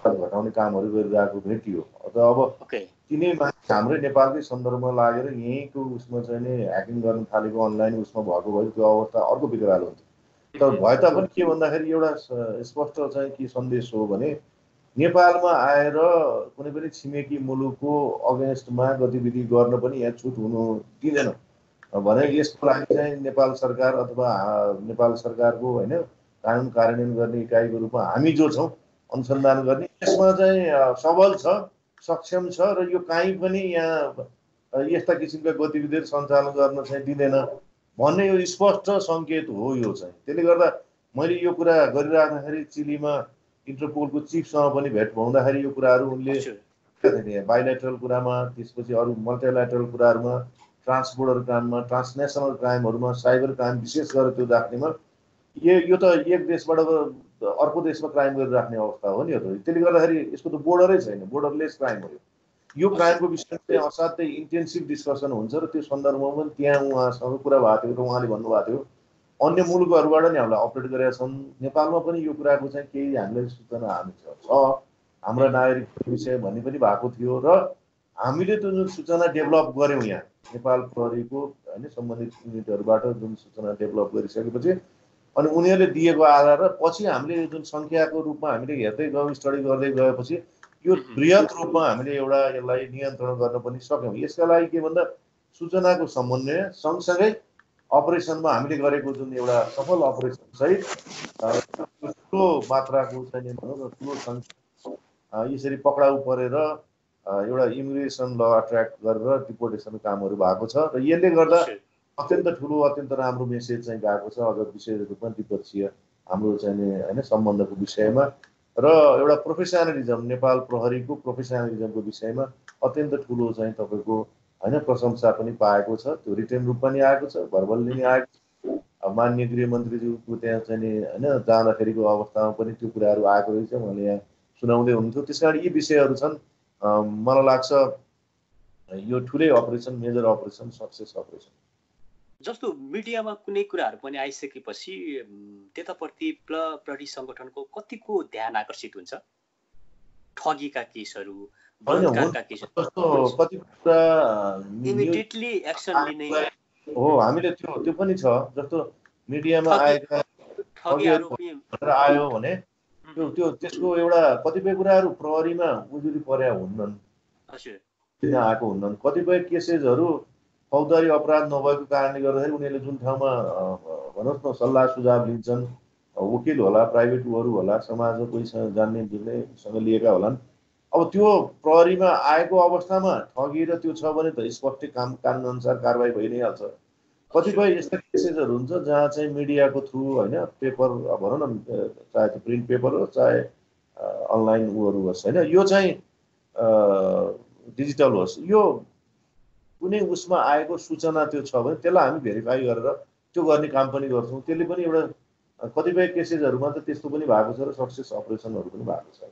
घटाउने कामहरू गरिरहेको भेटियो। अथवा अब तिनै मान्छे हाम्रै नेपालकै सन्दर्भमा लागेर यहीँको उसमा चाहिँ नि ह्याकिङ गर्न थालेको अनलाइन उसमा भएको भए त्यो अवस्था अर्को बिग्रालो हुन्थ्यो। तर भए तापनि के भन्दाखेरि एउटा स्पष्ट चाहिँ के सन्देश हो भने नेपालमा आएर कुनै पनि छिमेकी मुलुकको अगेन्स्टमा गतिविधि गर्न पनि यहाँ छुट हुनु दिँदैन। भने यसको लागि चाहिँ नेपाल सरकार अथवा नेपाल सरकारको होइन कानुन कार्यान्वयन गर्ने इकाइको रूपमा हामी जो छौँ अनुसन्धान गर्ने यसमा चाहिँ सबल छ सक्षम छ र यो काहीँ पनि यहाँ यस्ता किसिमका गतिविधिहरू सञ्चालन गर्न चाहिँ दिँदैन भन्ने यो स्पष्ट सङ्केत हो यो चाहिँ। त्यसले गर्दा मैले यो कुरा गरिराख्दाखेरि चिलीमा इन्टरपोलको चिफसँग पनि भेट पाउँदाखेरि यो कुराहरू उनले बाइलेटरल कुरामा त्यसपछि अरू मल्टिलाइटरल कुराहरूमा ट्रान्सपोर्टर क्राइममा ट्रान्सनेसनल क्राइमहरूमा साइबर क्राइम विशेष गरेर त्यो राख्नेमा यो यो त एक देशबाट अर्को देशमा क्राइम गरिराख्ने अवस्था हो नि यो त। त्यसले गर्दाखेरि यसको त बोर्डरै छैन बोर्डरलेस क्राइम हो यो। क्राइमको विषयमा चाहिँ असाध्यै इन्टेन्सिभ डिस्कसन हुन्छ र त्यो सन्दर्भमा पनि त्यहाँ उहाँसँग कुरा भएको थियो र उहाँले भन्नुभएको थियो अन्य मुलुकहरूबाट नि हामीलाई अपडेट गरेका छन्। नेपालमा पनि यो कुराको चाहिँ केही हामीलाई सूचना हामी छ। हाम्रा नागरिकको विषय भन्ने पनि भएको थियो र हामीले त्यो जुन सूचना डेभलप गऱ्यौँ यहाँ नेपाल प्रहरीको होइन सम्बन्धित युनिटहरूबाट जुन सूचना डेभलप गरिसकेपछि अनि उनीहरूले दिएको आधार र पछि हामीले जुन सङ्ख्याको रूपमा हामीले हेर्दै गयौँ स्टडी गर्दै गएपछि यो बृहत रूपमा हामीले एउटा यसलाई नियन्त्रण गर्न पनि सक्यौँ। यसका लागि के भन्दा सूचनाको समन्वय सँगसँगै अपरेसनमा हामीले गरेको जुन एउटा सफल अपरेसन सहित ठुलो मात्राको चाहिँ भनौँ न ठुलो सङ्ख्या यसरी पक्राउ परेर एउटा इमिग्रेसन ल एट्र्याक्ट गरेर डिपोर्टेसन कामहरू भएको छ र यसले गर्दा अत्यन्त ठुलो अत्यन्त राम्रो मेसेज चाहिँ गएको छ अझ विशेष रूपमा द्विपक्षीय हाम्रो चाहिँ होइन सम्बन्धको विषयमा र एउटा प्रोफेसनलिजम नेपाल प्रहरीको प्रोफेसनलिजमको विषयमा अत्यन्त ठुलो चाहिँ तपाईँको होइन प्रशंसा पनि पाएको छ त्यो रिटर्न रूपमा नि आएको छ भर्बलले नि आएको छ। मान्य गृहमन्त्रीज्यूको त्यहाँ चाहिँ होइन जाँदाखेरिको अवस्थामा पनि त्यो कुराहरू आएको रहेछ उहाँले यहाँ सुनाउँदै हुनुहुन्थ्यो। त्यस कारण यी विषयहरू छन् मलाई लाग्छ यो ठुलै operation major operation success operation जस्तो मिडियामा कुनै कुराहरू पनि आइसकेपछि त्यताप्रति प्र प्रहरी सङ्गठनको कतिको ध्यान आकर्षित हुन्छ? ठगीका केसहरू इमिडिएटली एक्सन लिने हो हामीले त्यो त्यो पनि छ जस्तो मिडियामा आएका आयो भने त्यो त्यो त्यसको एउटा कतिपय कुराहरू प्रहरीमा उजुरी पर्या हुन्नन् दिन आएको हुन्न कतिपय केसेसहरू फौजदारी अपराध नभएको कारणले गर्दाखेरि उनीहरूले जुन ठाउँमा भनोस् न सल्लाह सुझाव लिन्छन् वकिल होला प्राइभेट उहरू होला समाजमा कोहीसँग जान्ने बुझ्नेसँग लिएका होलान् अब त्यो प्रहरीमा आएको अवस्थामा ठगी र त्यो छ भने त स्पष्ट काम कानुनअनुसार कारवाही भइ नै हाल्छ कतिपय यस्ता केसेसहरू हुन्छ जहाँ चाहिँ मिडियाको थ्रु होइन पेपर भनौँ न चाहे त्यो प्रिन्ट पेपर होस् चाहे अनलाइन उहरू होस् होइन यो चाहिँ डिजिटल होस्। यो कुनै उसमा आएको सूचना त्यो छ भने त्यसलाई हामी भेरिफाई गरेर त्यो गर्ने काम पनि गर्छौँ। त्यसले पनि एउटा कतिपय केसेसहरूमा त त्यस्तो पनि भएको छ र सक्सेस अपरेसनहरू पनि भएको छ।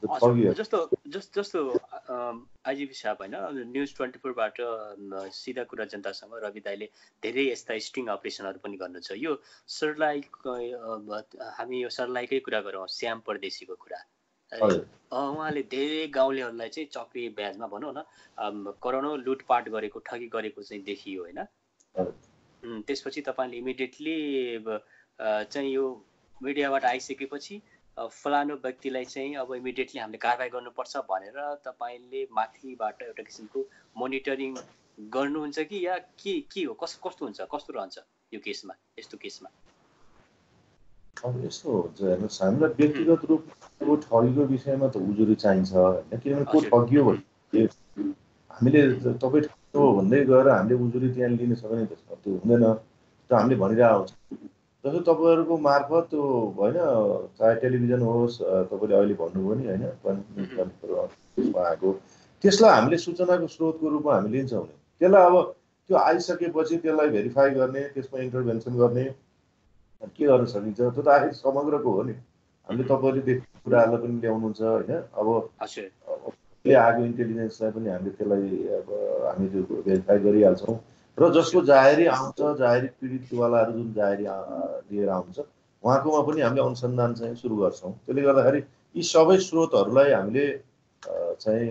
जस्तो जस्तो जस्तो आइजिपी साहब होइन न्युज ट्वेन्टी फोरबाट सिधा कुरा जनतासँग रवि दाईले धेरै यस्ता स्ट्रिङ अपरेसनहरू पनि गर्नु छ। यो सरलाई हामी यो सरलाईकै कुरा गरौँ श्याम परदेशीको कुरा। उहाँले धेरै गाउँलेहरूलाई चाहिँ चक्री ब्याजमा भनौँ न करोडौँ लुटपाट गरेको ठगी गरेको चाहिँ देखियो होइन। त्यसपछि तपाईँले इमिडिएटली चाहिँ यो मिडियाबाट आइसकेपछि फलानु व्यक्तिलाई चाहिँ अब इमिडिएटली हामीले कारवाही गर्नुपर्छ भनेर तपाईँले माथिबाट एउटा किसिमको मोनिटरिङ गर्नुहुन्छ कि या के के हो? कस्तो कस्तो हुन्छ? कस्तो रहन्छ यो केसमा? यस्तो केसमा? अब यस्तो हुन्छ हेर्नुहोस् हामीलाई व्यक्तिगत रूपको ठगीको विषयमा त उजुरी चाहिन्छ होइन? किनभने को ठगियो भने हामीले तपाईँ ठग्यो भन्दै गएर हामीले उजुरी त्यहाँ लिन सक्ने त्यो हुँदैन। त्यो हामीले भनिरहेको हुन्छ जस्तो तपाईँहरूको मार्फत त्यो होइन चाहे टेलिभिजन होस् तपाईँले अहिले भन्नुभयो नि होइन आएको त्यसलाई हामीले सूचनाको स्रोतको रूपमा हामी लिन्छौँ भने त्यसलाई अब त्यो आइसकेपछि त्यसलाई भेरिफाई गर्ने त्यसमा इन्टरभेन्सन गर्ने के गर्न सकिन्छ त्यो त आखिर समग्रको हो नि। हामीले तपाईँले देखेको कुराहरूलाई पनि ल्याउनुहुन्छ होइन। अब आएको इन्टेलिजेन्सलाई पनि हामीले त्यसलाई अब हामी त्यो भेरिफाई गरिहाल्छौँ। र जसको जाहेरी आउँछ जाहेरी पीडितवालाहरू जुन जाहेरी लिएर आउँछ उहाँकोमा पनि हामीले अनुसन्धान चाहिँ सुरु गर्छौँ। त्यसले गर्दाखेरि यी सबै स्रोतहरूलाई हामीले चाहिँ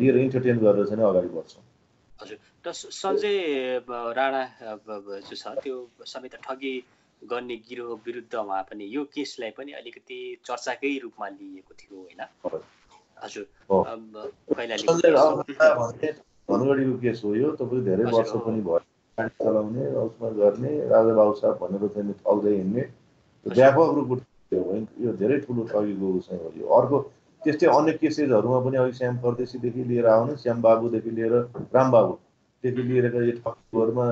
लिएर इन्टरटेन गरेर चाहिँ अगाडि बढ्छौँ। हजुर। र सञ्जय राणा जो छ त्यो समेत ठगी गर्ने गिरो विरुद्ध उहाँ पनि यो केसलाई पनि अलिकति चर्चाकै रूपमा लिएको थियो होइन? हजुर। धनगढीको केस हो यो तपाईँ धेरै वर्ष पनि भयो। गाडी चलाउने उसमा गर्ने राजा बाबु साहब भनेर चाहिँ ठग्दै हिँड्ने व्यापक रूपको यो धेरै ठुलो ठगीको चाहिँ हो यो। अर्को त्यस्तै अन्य केसेसहरूमा पनि अघि श्याम परदेशीदेखि लिएर आउने श्याम बाबुदेखि लिएर रामबाबुदेखि लिएर यो ठगीहरूमा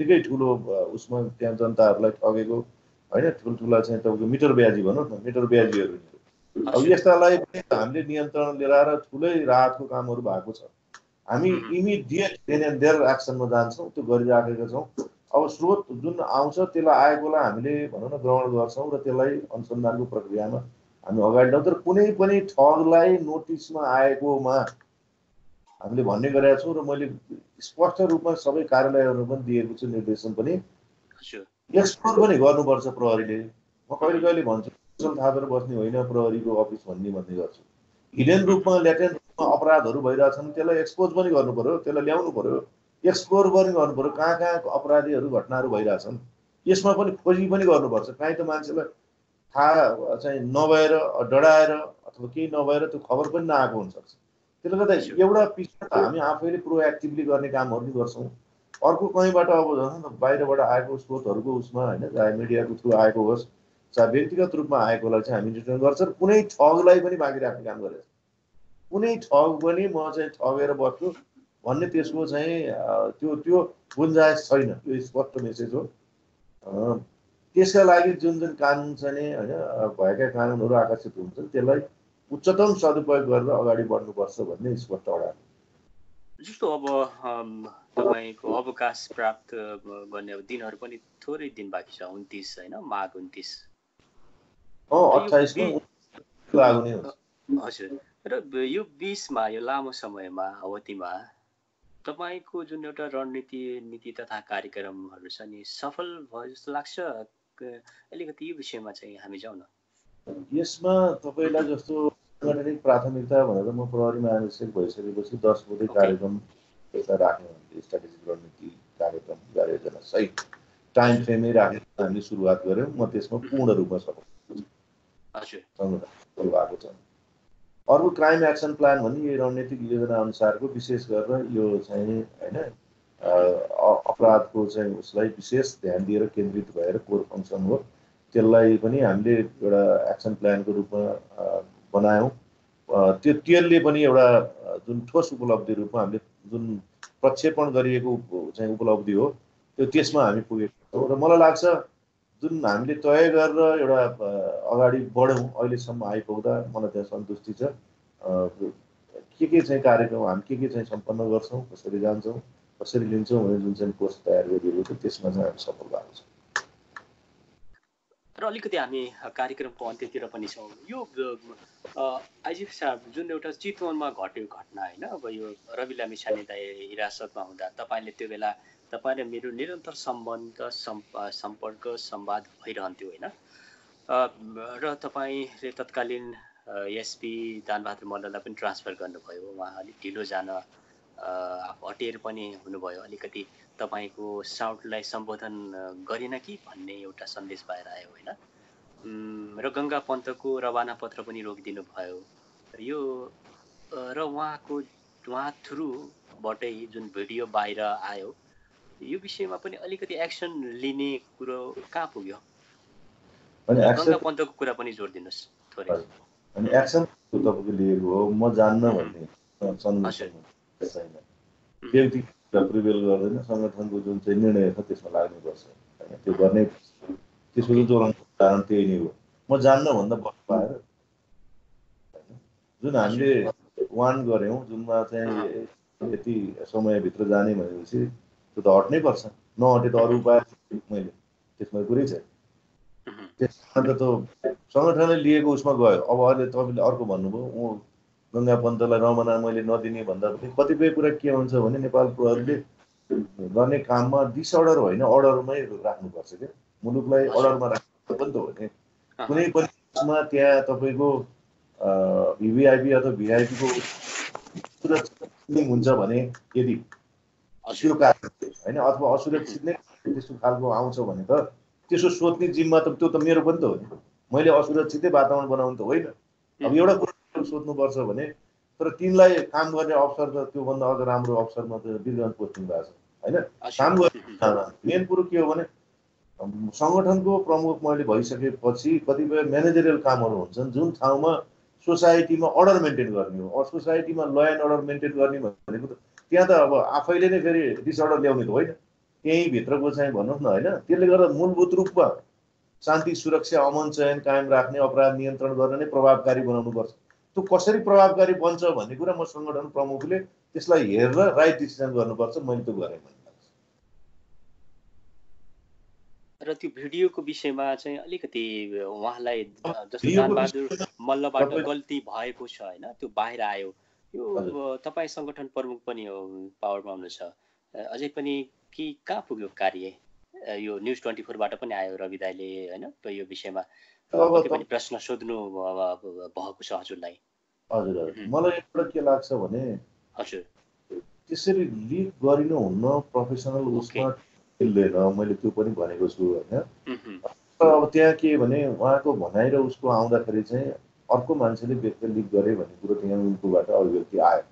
निकै ठुलो उसमा त्यहाँ जनताहरूलाई ठगेको होइन? ठुल्ठुला चाहिँ तपाईँको मिटर ब्याजी भनौँ न मिटर ब्याजीहरू। अब यस्तालाई पनि हामीले नियन्त्रण लिएर आएर ठुलै राहतको कामहरू भएको छ। हामी इमिडिएट देन एक्सनमा जान्छौँ त्यो गरिराखेका छौँ। अब स्रोत जुन आउँछ त्यसलाई आएकोलाई हामीले भनौँ न ग्रहण गर्छौँ र त्यसलाई अनुसन्धानको प्रक्रियामा हामी अगाडि ल्याउँछौँ। तर कुनै पनि ठगलाई नोटिसमा आएकोमा हामीले भन्ने गरेका छौँ र मैले स्पष्ट रूपमा सबै कार्यालयहरू पनि दिएको छु निर्देशन पनि। एक्सप्लोर पनि गर्नुपर्छ प्रहरीले। म कहिले कहिले भन्छु थापेर बस्ने होइन प्रहरीको अफिस भन्ने भन्ने गर्छु। हिडेन रूपमा ल्याटेन्ट अपराधहरू भइरहेछन् त्यसलाई एक्सपोज पनि गर्नु पऱ्यो त्यसलाई ल्याउनु पऱ्यो एक्सप्लोर पनि गर्नु पऱ्यो कहाँ कहाँ अपराधीहरू घटनाहरू भइरहेछन्। यसमा पनि खोजी पनि गर्नुपर्छ। काहीँ त मान्छेलाई थाहा चाहिँ नभएर डढाएर अथवा केही नभएर त्यो खबर पनि नआएको हुनसक्छ। त्यसले गर्दा एउटा पिछा त हामी आफैले प्रोएक्टिभली गर्ने कामहरू पनि गर्छौँ। अर्को कहीँबाट अब झन् बाहिरबाट आएको स्रोतहरूको उसमा होइन चाहे मिडियाको थ्रु आएको होस् चाहे व्यक्तिगत रूपमा आएकोलाई चाहिँ हामी रिटर्न गर्छौँ कुनै ठगलाई पनि बाँकी राख्ने काम गरेको कुनै ठग पनि म चाहिँ ठगेर बस्छु भन्ने त्यसको चाहिँ त्यो त्यो गुन्जाइस छैन त्यो स्पष्ट मेसेज हो। त्यसका लागि जुन जुन कानुन चाहिँ नि होइन भएका कानुनहरू आकर्षित हुन्छन् त्यसलाई उच्चतम सदुपयोग गरेर अगाडि बढ्नुपर्छ भन्ने स्पष्ट अगाडि जस्तो अब तपाईँको अवकाश प्राप्त गर्ने अब दिनहरू पनि थोरै दिन बाँकी छ उन्तिस होइन माघ उन्तिस। हजुर। र यो बिचमा यो लामो समयमा अवधिमा तपाईँको जुन एउटा रणनीति नीति तथा कार्यक्रमहरू छ नि सफल भयो जस्तो लाग्छ? अलिकति यो विषयमा चाहिँ हामी जाउँ न यसमा तपाईँलाई जस्तो साङ्गठनिक प्राथमिकता भनेर म प्रहरी महानिर्देशक भइसकेपछि दस बुधे कार्यक्रम यता राख्ने भने स्ट्राटेजिक रणनीति कार्यक्रम कार्ययोजना सहित टाइम फ्रेमै राखेर हामीले सुरुवात गऱ्यौँ। म त्यसमा पूर्ण रूपमा सफल हजुर। भएको छ। अर्को क्राइम एक्सन प्लान भन्ने यो रणनीतिक योजना अनुसारको विशेष गरेर यो चाहिँ होइन अपराधको चाहिँ उसलाई विशेष ध्यान दिएर केन्द्रित भएर कोर फङ्सन हो। त्यसलाई पनि हामीले एउटा एक्सन प्लानको रूपमा बनायौँ। त्यो त्यसले पनि एउटा जुन ठोस उपलब्धि रूपमा हामीले जुन प्रक्षेपण गरिएको चाहिँ उपलब्धि हो त्यो त्यसमा हामी पुगेको छौँ। र मलाई लाग्छ जुन हामीले तय गरेर एउटा अगाडि बढ्यौँ अहिलेसम्म आइपुग्दा मलाई त्यहाँ सन्तुष्टि छ। के के चाहिँ कार्यक्रम हामी के के चाहिँ सम्पन्न गर्छौँ कसरी जान्छौँ कसरी लिन्छौँ भने जुन चाहिँ कोर्स तयार गरिएको थियो त्यसमा चाहिँ हामी सफल भएको छौँ। र अलिकति हामी कार्यक्रमको अन्त्यतिर पनि छौँ। यो आइजिफ साहब जुन एउटा चितवनमा घटेको घटना होइन अब यो रवि लामिछाने दाई हिरासतमा हुँदा तपाईँले त्यो बेला तपाईँ र मेरो निरन्तर सम्बन्ध सम्पर्क संवाद भइरहन्थ्यो होइन? र तपाईँले तत्कालीन एसपी दानबहादुर मल्ललाई पनि ट्रान्सफर गर्नुभयो। उहाँ अलिक ढिलो जान हटेर पनि हुनुभयो। अलिकति तपाईँको साउन्डलाई सम्बोधन गरेन कि भन्ने एउटा सन्देश बाहिर आयो होइन? र गङ्गा पन्तको रवाना पत्र पनि रोकिदिनु भयो यो र उहाँको उहाँ थ्रुबाटै जुन भिडियो बाहिर आयो यो विषयमा पनि अलिकति एक्सन लिने कुरो कहाँ पुग्यो? गङ्गा पन्तको कुरा पनि जोडिदिनुहोस् थोरै। अनि एक्सन तपाईँको लिएको हो म जान्न भन्ने छैन। व्यक्ति प्रिभेल गर्दैन सङ्गठनको जुन चाहिँ निर्णय छ त्यसमा लाग्नुपर्छ। होइन त्यो गर्ने त्यसको जुन चोरानको कारण त्यही नै हो। म जान्न भन्दा बस पाएर जुन हामीले वान गऱ्यौँ जुनमा चाहिँ यति समयभित्र जाने भनेपछि त्यो त हट्नै पर्छ। नहटे त अरू उपाय मैले त्यसमा कुरै छैन। त्यसमा त त्यो सङ्गठनले लिएको उसमा गयो। अब अहिले तपाईँले अर्को भन्नुभयो गङ्गा पन्तलाई रमना मैले नदिने भन्दा पनि कतिपय कुरा के हुन्छ भने नेपाल प्रहरीले गर्ने काममा डिसअर्डर होइन अर्डरमै राख्नुपर्छ क्या। मुलुकलाई अर्डरमा राख्नु पनि त हो नि। कुनै पनि त्यहाँ तपाईँको भिभिआइपी अथवा भिआइपीको हुन्छ भने यदि त्यो कारण होइन? अथवा असुरक्षित नै त्यस्तो खालको आउँछ भने त त्यसो सोध्ने जिम्मा त त्यो त मेरो पनि त हो नि। मैले असुरक्षितै वातावरण बनाउनु त होइन। अब एउटा कुरा सोध्नुपर्छ भने तर तिनलाई काम गर्ने अवसर त त्योभन्दा अझ राम्रो अवसरमा त वीरगञ्ज पोस्टिङ भएको छ होइन? काम गर्ने मेन कुरो के हो भने सङ्गठनको प्रमुख मैले भइसकेपछि कतिपय म्यानेजरियल कामहरू हुन्छन् जुन ठाउँमा सोसाइटीमा अर्डर मेन्टेन गर्ने हो। सोसाइटीमा ल एन्ड अर्डर मेन्टेन गर्ने भनेको त त्यहाँ त अब आफैले नै फेरि डिसअर्डर ल्याउने त होइन। त्यहीँ भित्रको चाहिँ भनौँ न होइन। त्यसले गर्दा मूलभूत रूपमा शान्ति सुरक्षा अमन चयन कायम राख्ने अपराध नियन्त्रण गर्न नै प्रभावकारी बनाउनुपर्छ त्यो कसरी प्रभावकारी बन्छ भन्ने कुरा म सङ्गठन प्रमुखले त्यसलाई हेरेर राइट डिसिजन गर्नुपर्छ मैले त्यो गरेँ लाग्छ र त्यो भिडियोको विषयमा चाहिँ अलिकति उहाँलाई जस्तो मल्लबाट गल्ती भएको छ होइन त्यो बाहिर आयो। यो तपाईँ सङ्गठन प्रमुख पनि हो पावरमा हुनु छ अझै पनि कि कहाँ पुग्यो कार्य? यो न्युज ट्वेन्टी फोरबाट पनि आयो रवि दाईले होइन? यो विषयमा पनि प्रश्न सोध्नु भएको छ हजुरलाई। हजुर हजुर। मलाई एउटा के लाग्छ भने हजुर। त्यसरी लिक गरिनु हुन्न प्रोफेसनल उसमा मिल्दैन मैले त्यो पनि भनेको छु होइन? अब त्यहाँ के भने उहाँको भनाइ र उसको आउँदाखेरि चाहिँ अर्को मान्छेले व्यक्ति लिक गरे भन्ने कुरो त्यहाँ उनकोबाट अभिव्यक्ति आयो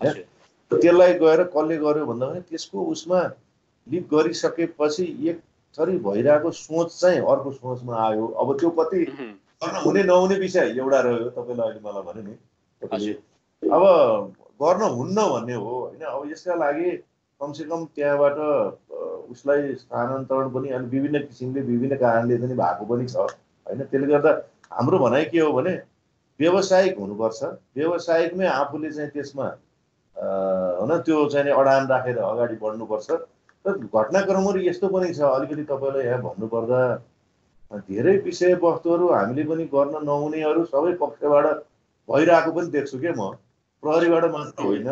होइन? त्यसलाई गएर कसले गर्यो भन्दा पनि त्यसको उसमा लिक गरिसकेपछि एक थरी भइरहेको सोच चाहिँ अर्को सोचमा आयो। अब त्यो कति गर्न हुने नहुने विषय एउटा रह्यो तपाईँले अहिले मलाई भन्यो नि। तपाईँले अब गर्न हुन्न भन्ने हो होइन? अब यसका लागि कमसेकम त्यहाँबाट उसलाई स्थानान्तरण पनि अनि विभिन्न किसिमले विभिन्न कारणले पनि भएको पनि छ होइन? त्यसले गर्दा हाम्रो भनाइ के हो भने व्यावसायिक हुनुपर्छ। व्यावसायिकमै आफूले चाहिँ त्यसमा होइन त्यो चाहिँ अडान राखेर अगाडि बढ्नुपर्छ। घटनाक्रमहरू यस्तो पनि छ अलिकति तपाईँलाई यहाँ भन्नुपर्दा धेरै विषयवस्तुहरू हामीले पनि गर्न नहुनेहरू सबै पक्षबाट भइरहेको पनि देख्छु क्या म। प्रहरीबाट मात्र होइन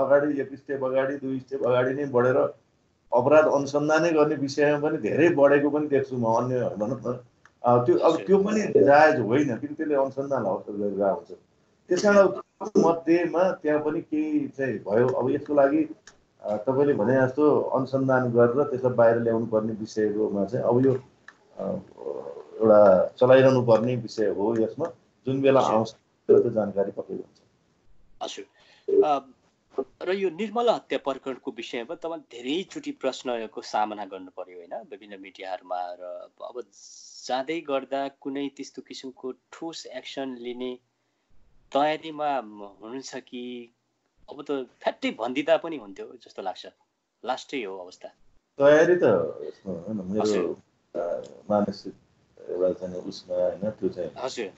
अगाडि एक स्टेप अगाडि दुई स्टेप अगाडि नै बढेर अपराध अनुसन्धानै गर्ने विषयमा पनि धेरै बढेको पनि देख्छु म अन्य भनौँ न त्यो अब त्यो पनि जायज होइन किन त्यसले अनुसन्धान अवसर गरिरहेको हुन्छ। त्यस कारण मध्येमा त्यहाँ पनि केही चाहिँ भयो। अब यसको लागि तपाईँले भने जस्तो अनुसन्धान गरेर त्यसलाई बाहिर ल्याउनु पर्ने विषयकोमा चाहिँ अब यो एउटा चलाइरहनु पर्ने विषय हो यसमा। जुन बेला आउँछ त जानकारी पक्कै हुन्छ। हजुर। र यो निर्मला हत्या प्रकरणको विषयमा तपाईँ धेरैचोटि प्रश्नको सामना गर्नु पर्यो होइन विभिन्न मिडियाहरूमा र अब जाँदै गर्दा कुनै त्यस्तो किसिमको ठोस एक्सन लिने तयारीमा हुनुहुन्छ कि? अब त फ्याट्टै भनिदिँदा पनि हुन्थ्यो जस्तो लाग्छ। लास्टै हो अवस्था। तयारी त मेरो मानसिक एउटा चाहिँ उसमा होइन त्यो चाहिँ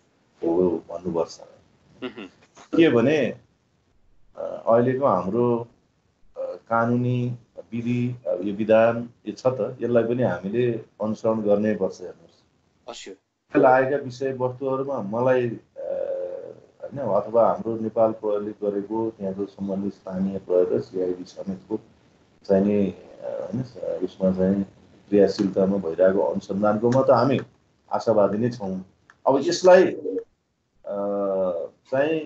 हो भन्नुपर्छ। के भने अहिलेको हाम्रो कानुनी विधि यो विधान यो छ त यसलाई पनि हामीले अनुसरण गर्नै पर्छ हेर्नुहोस्। लागेका विषयवस्तुहरूमा मलाई होइन अथवा हाम्रो नेपाल प्रहरीले गरेको त्यहाँको सम्बन्धित स्थानीय प्रहरी र सिआइडी समेतको चाहिँ होइन उसमा चाहिँ क्रियाशीलतामा भइरहेको अनुसन्धानकोमा त हामी आशावादी नै छौँ। अब यसलाई चाहिँ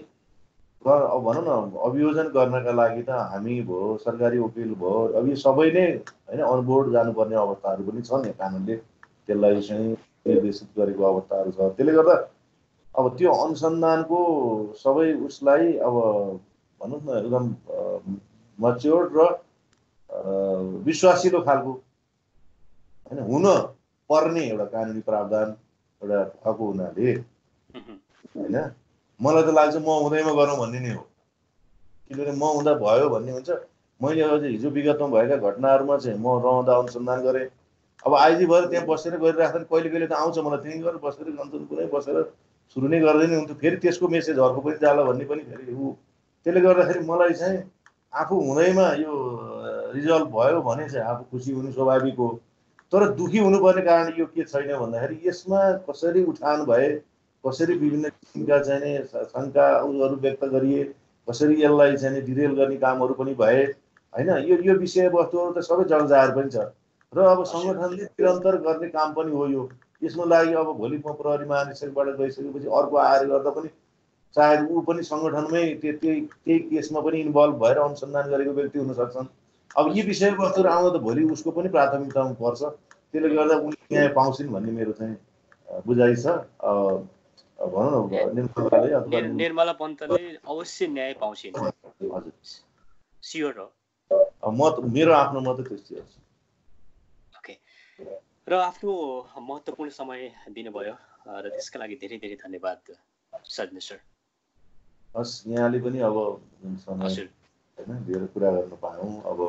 अब भनौँ न अभियोजन गर्नका लागि त हामी भयो सरकारी वकिल भयो अब यो सबै नै होइन अनबोर्ड जानुपर्ने अवस्थाहरू पनि छन् नि कानुनले त्यसलाई चाहिँ निर्देशित गरेको अवस्थाहरू छ। त्यसले गर्दा अब त्यो अनुसन्धानको सबै उसलाई अब भनौँ न एकदम मच्योर्ड र विश्वासिलो खालको होइन हुन पर्ने एउटा कानुनी प्रावधान एउटा भएको हुनाले होइन मलाई त लाग्छ म हुँदैमा गरौँ भन्ने नै हो। किनभने म हुँदा भयो भन्ने हुन्छ। मैले हिजो विगतमा भएका घटनाहरूमा चाहिँ म रहँदा अनुसन्धान गरेँ। अब आइजी भएर त्यहाँ बसेर गरिराख्दा कहिले कहिले त आउँछ मलाई त्यहीँ गरेर बसेर कुनै बसेर सुरु नै गर्दै नै हुन्थ्यो। फेरि त्यसको मेसेज अर्को पनि जाला भन्ने पनि फेरि ऊ त्यसले गर्दाखेरि मलाई चाहिँ आफू हुँदैमा यो रिजल्भ भयो भने चाहिँ आफू खुसी हुनु स्वाभाविक हो। तर दुःखी हुनुपर्ने कारण यो के छैन भन्दाखेरि यसमा कसरी उठान भए कसरी विभिन्न किसिमका चाहिँ शङ्का उयोहरू व्यक्त गरिए कसरी यसलाई चाहिँ डिरेल गर्ने कामहरू पनि भए होइन यो यो विषयवस्तुहरू त सबै जगजाहेर पनि छ। र अब सङ्गठनले निरन्तर गर्ने काम पनि हो यो। यसमा लागि अब भोलि म प्रहरी महानिरीक्षकबाट गइसकेपछि अर्को आएर गर्दा पनि सायद ऊ पनि सङ्गठनमै त्यही त्यही केसमा पनि इन्भल्भ भएर अनुसन्धान गरेको व्यक्ति हुन सक्छन् अब यी विषयवस्तुहरू आउँदा त भोलि उसको पनि प्राथमिकतामा पर्छ त्यसले गर्दा उनी न्याय पाउँछिन् भन्ने मेरो चाहिँ बुझाइ छ। भनौँ न निर्मला पन्तले अवश्य न्याय पाउँछिन्। हजुर। सियोर हो। म मेरो आफ्नो मत त्यस्तै र आफ्नो महत्त्वपूर्ण समय दिनुभयो र त्यसका लागि धेरै धेरै धन्यवाद सर सर हस् यहाँले पनि अब समय होइन धेरै कुरा गर्न पायौँ। अब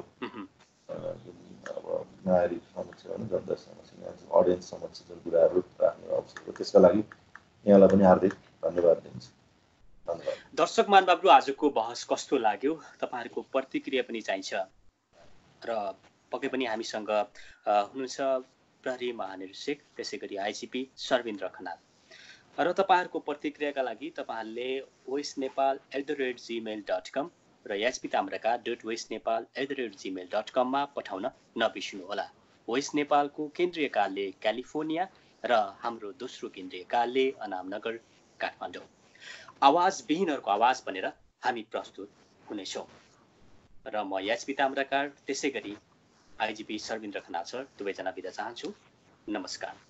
अब नागरिक समक्ष होइन जनता समक्ष यहाँ अडियन्स समक्ष जुन कुराहरू राख्ने अवसर त्यसका लागि यहाँलाई पनि हार्दिक धन्यवाद दिन्छु। दर्शक मानबाबु आजको बहस कस्तो लाग्यो? तपाईँहरूको प्रतिक्रिया पनि चाहिन्छ। र पक्कै पनि हामीसँग हुनुहुन्छ प्रहरी महानिर्देशक त्यसै गरी आइजिपी सर्वेन्द्र खनाल। र तपाईँहरूको प्रतिक्रियाका लागि तपाईँहरूले west Nepal at the rate Gmail dot com र HP Tamrakar dot west Nepal at the rate Gmail dot कममा पठाउन नबिर्सिनुहोला। वेस्ट नेपालको केन्द्रीय कार्यालय क्यालिफोर्निया र हाम्रो दोस्रो केन्द्रीय कार्यालय अनामनगर काठमाडौँ। आवाजविहीनहरूको आवाज भनेर हामी प्रस्तुत हुनेछौँ। र म एचपी ताम्राकार त्यसै गरी आइजिपी सर्विन्द्र खनाल सर दुवैजना बिदा चाहन्छु। नमस्कार।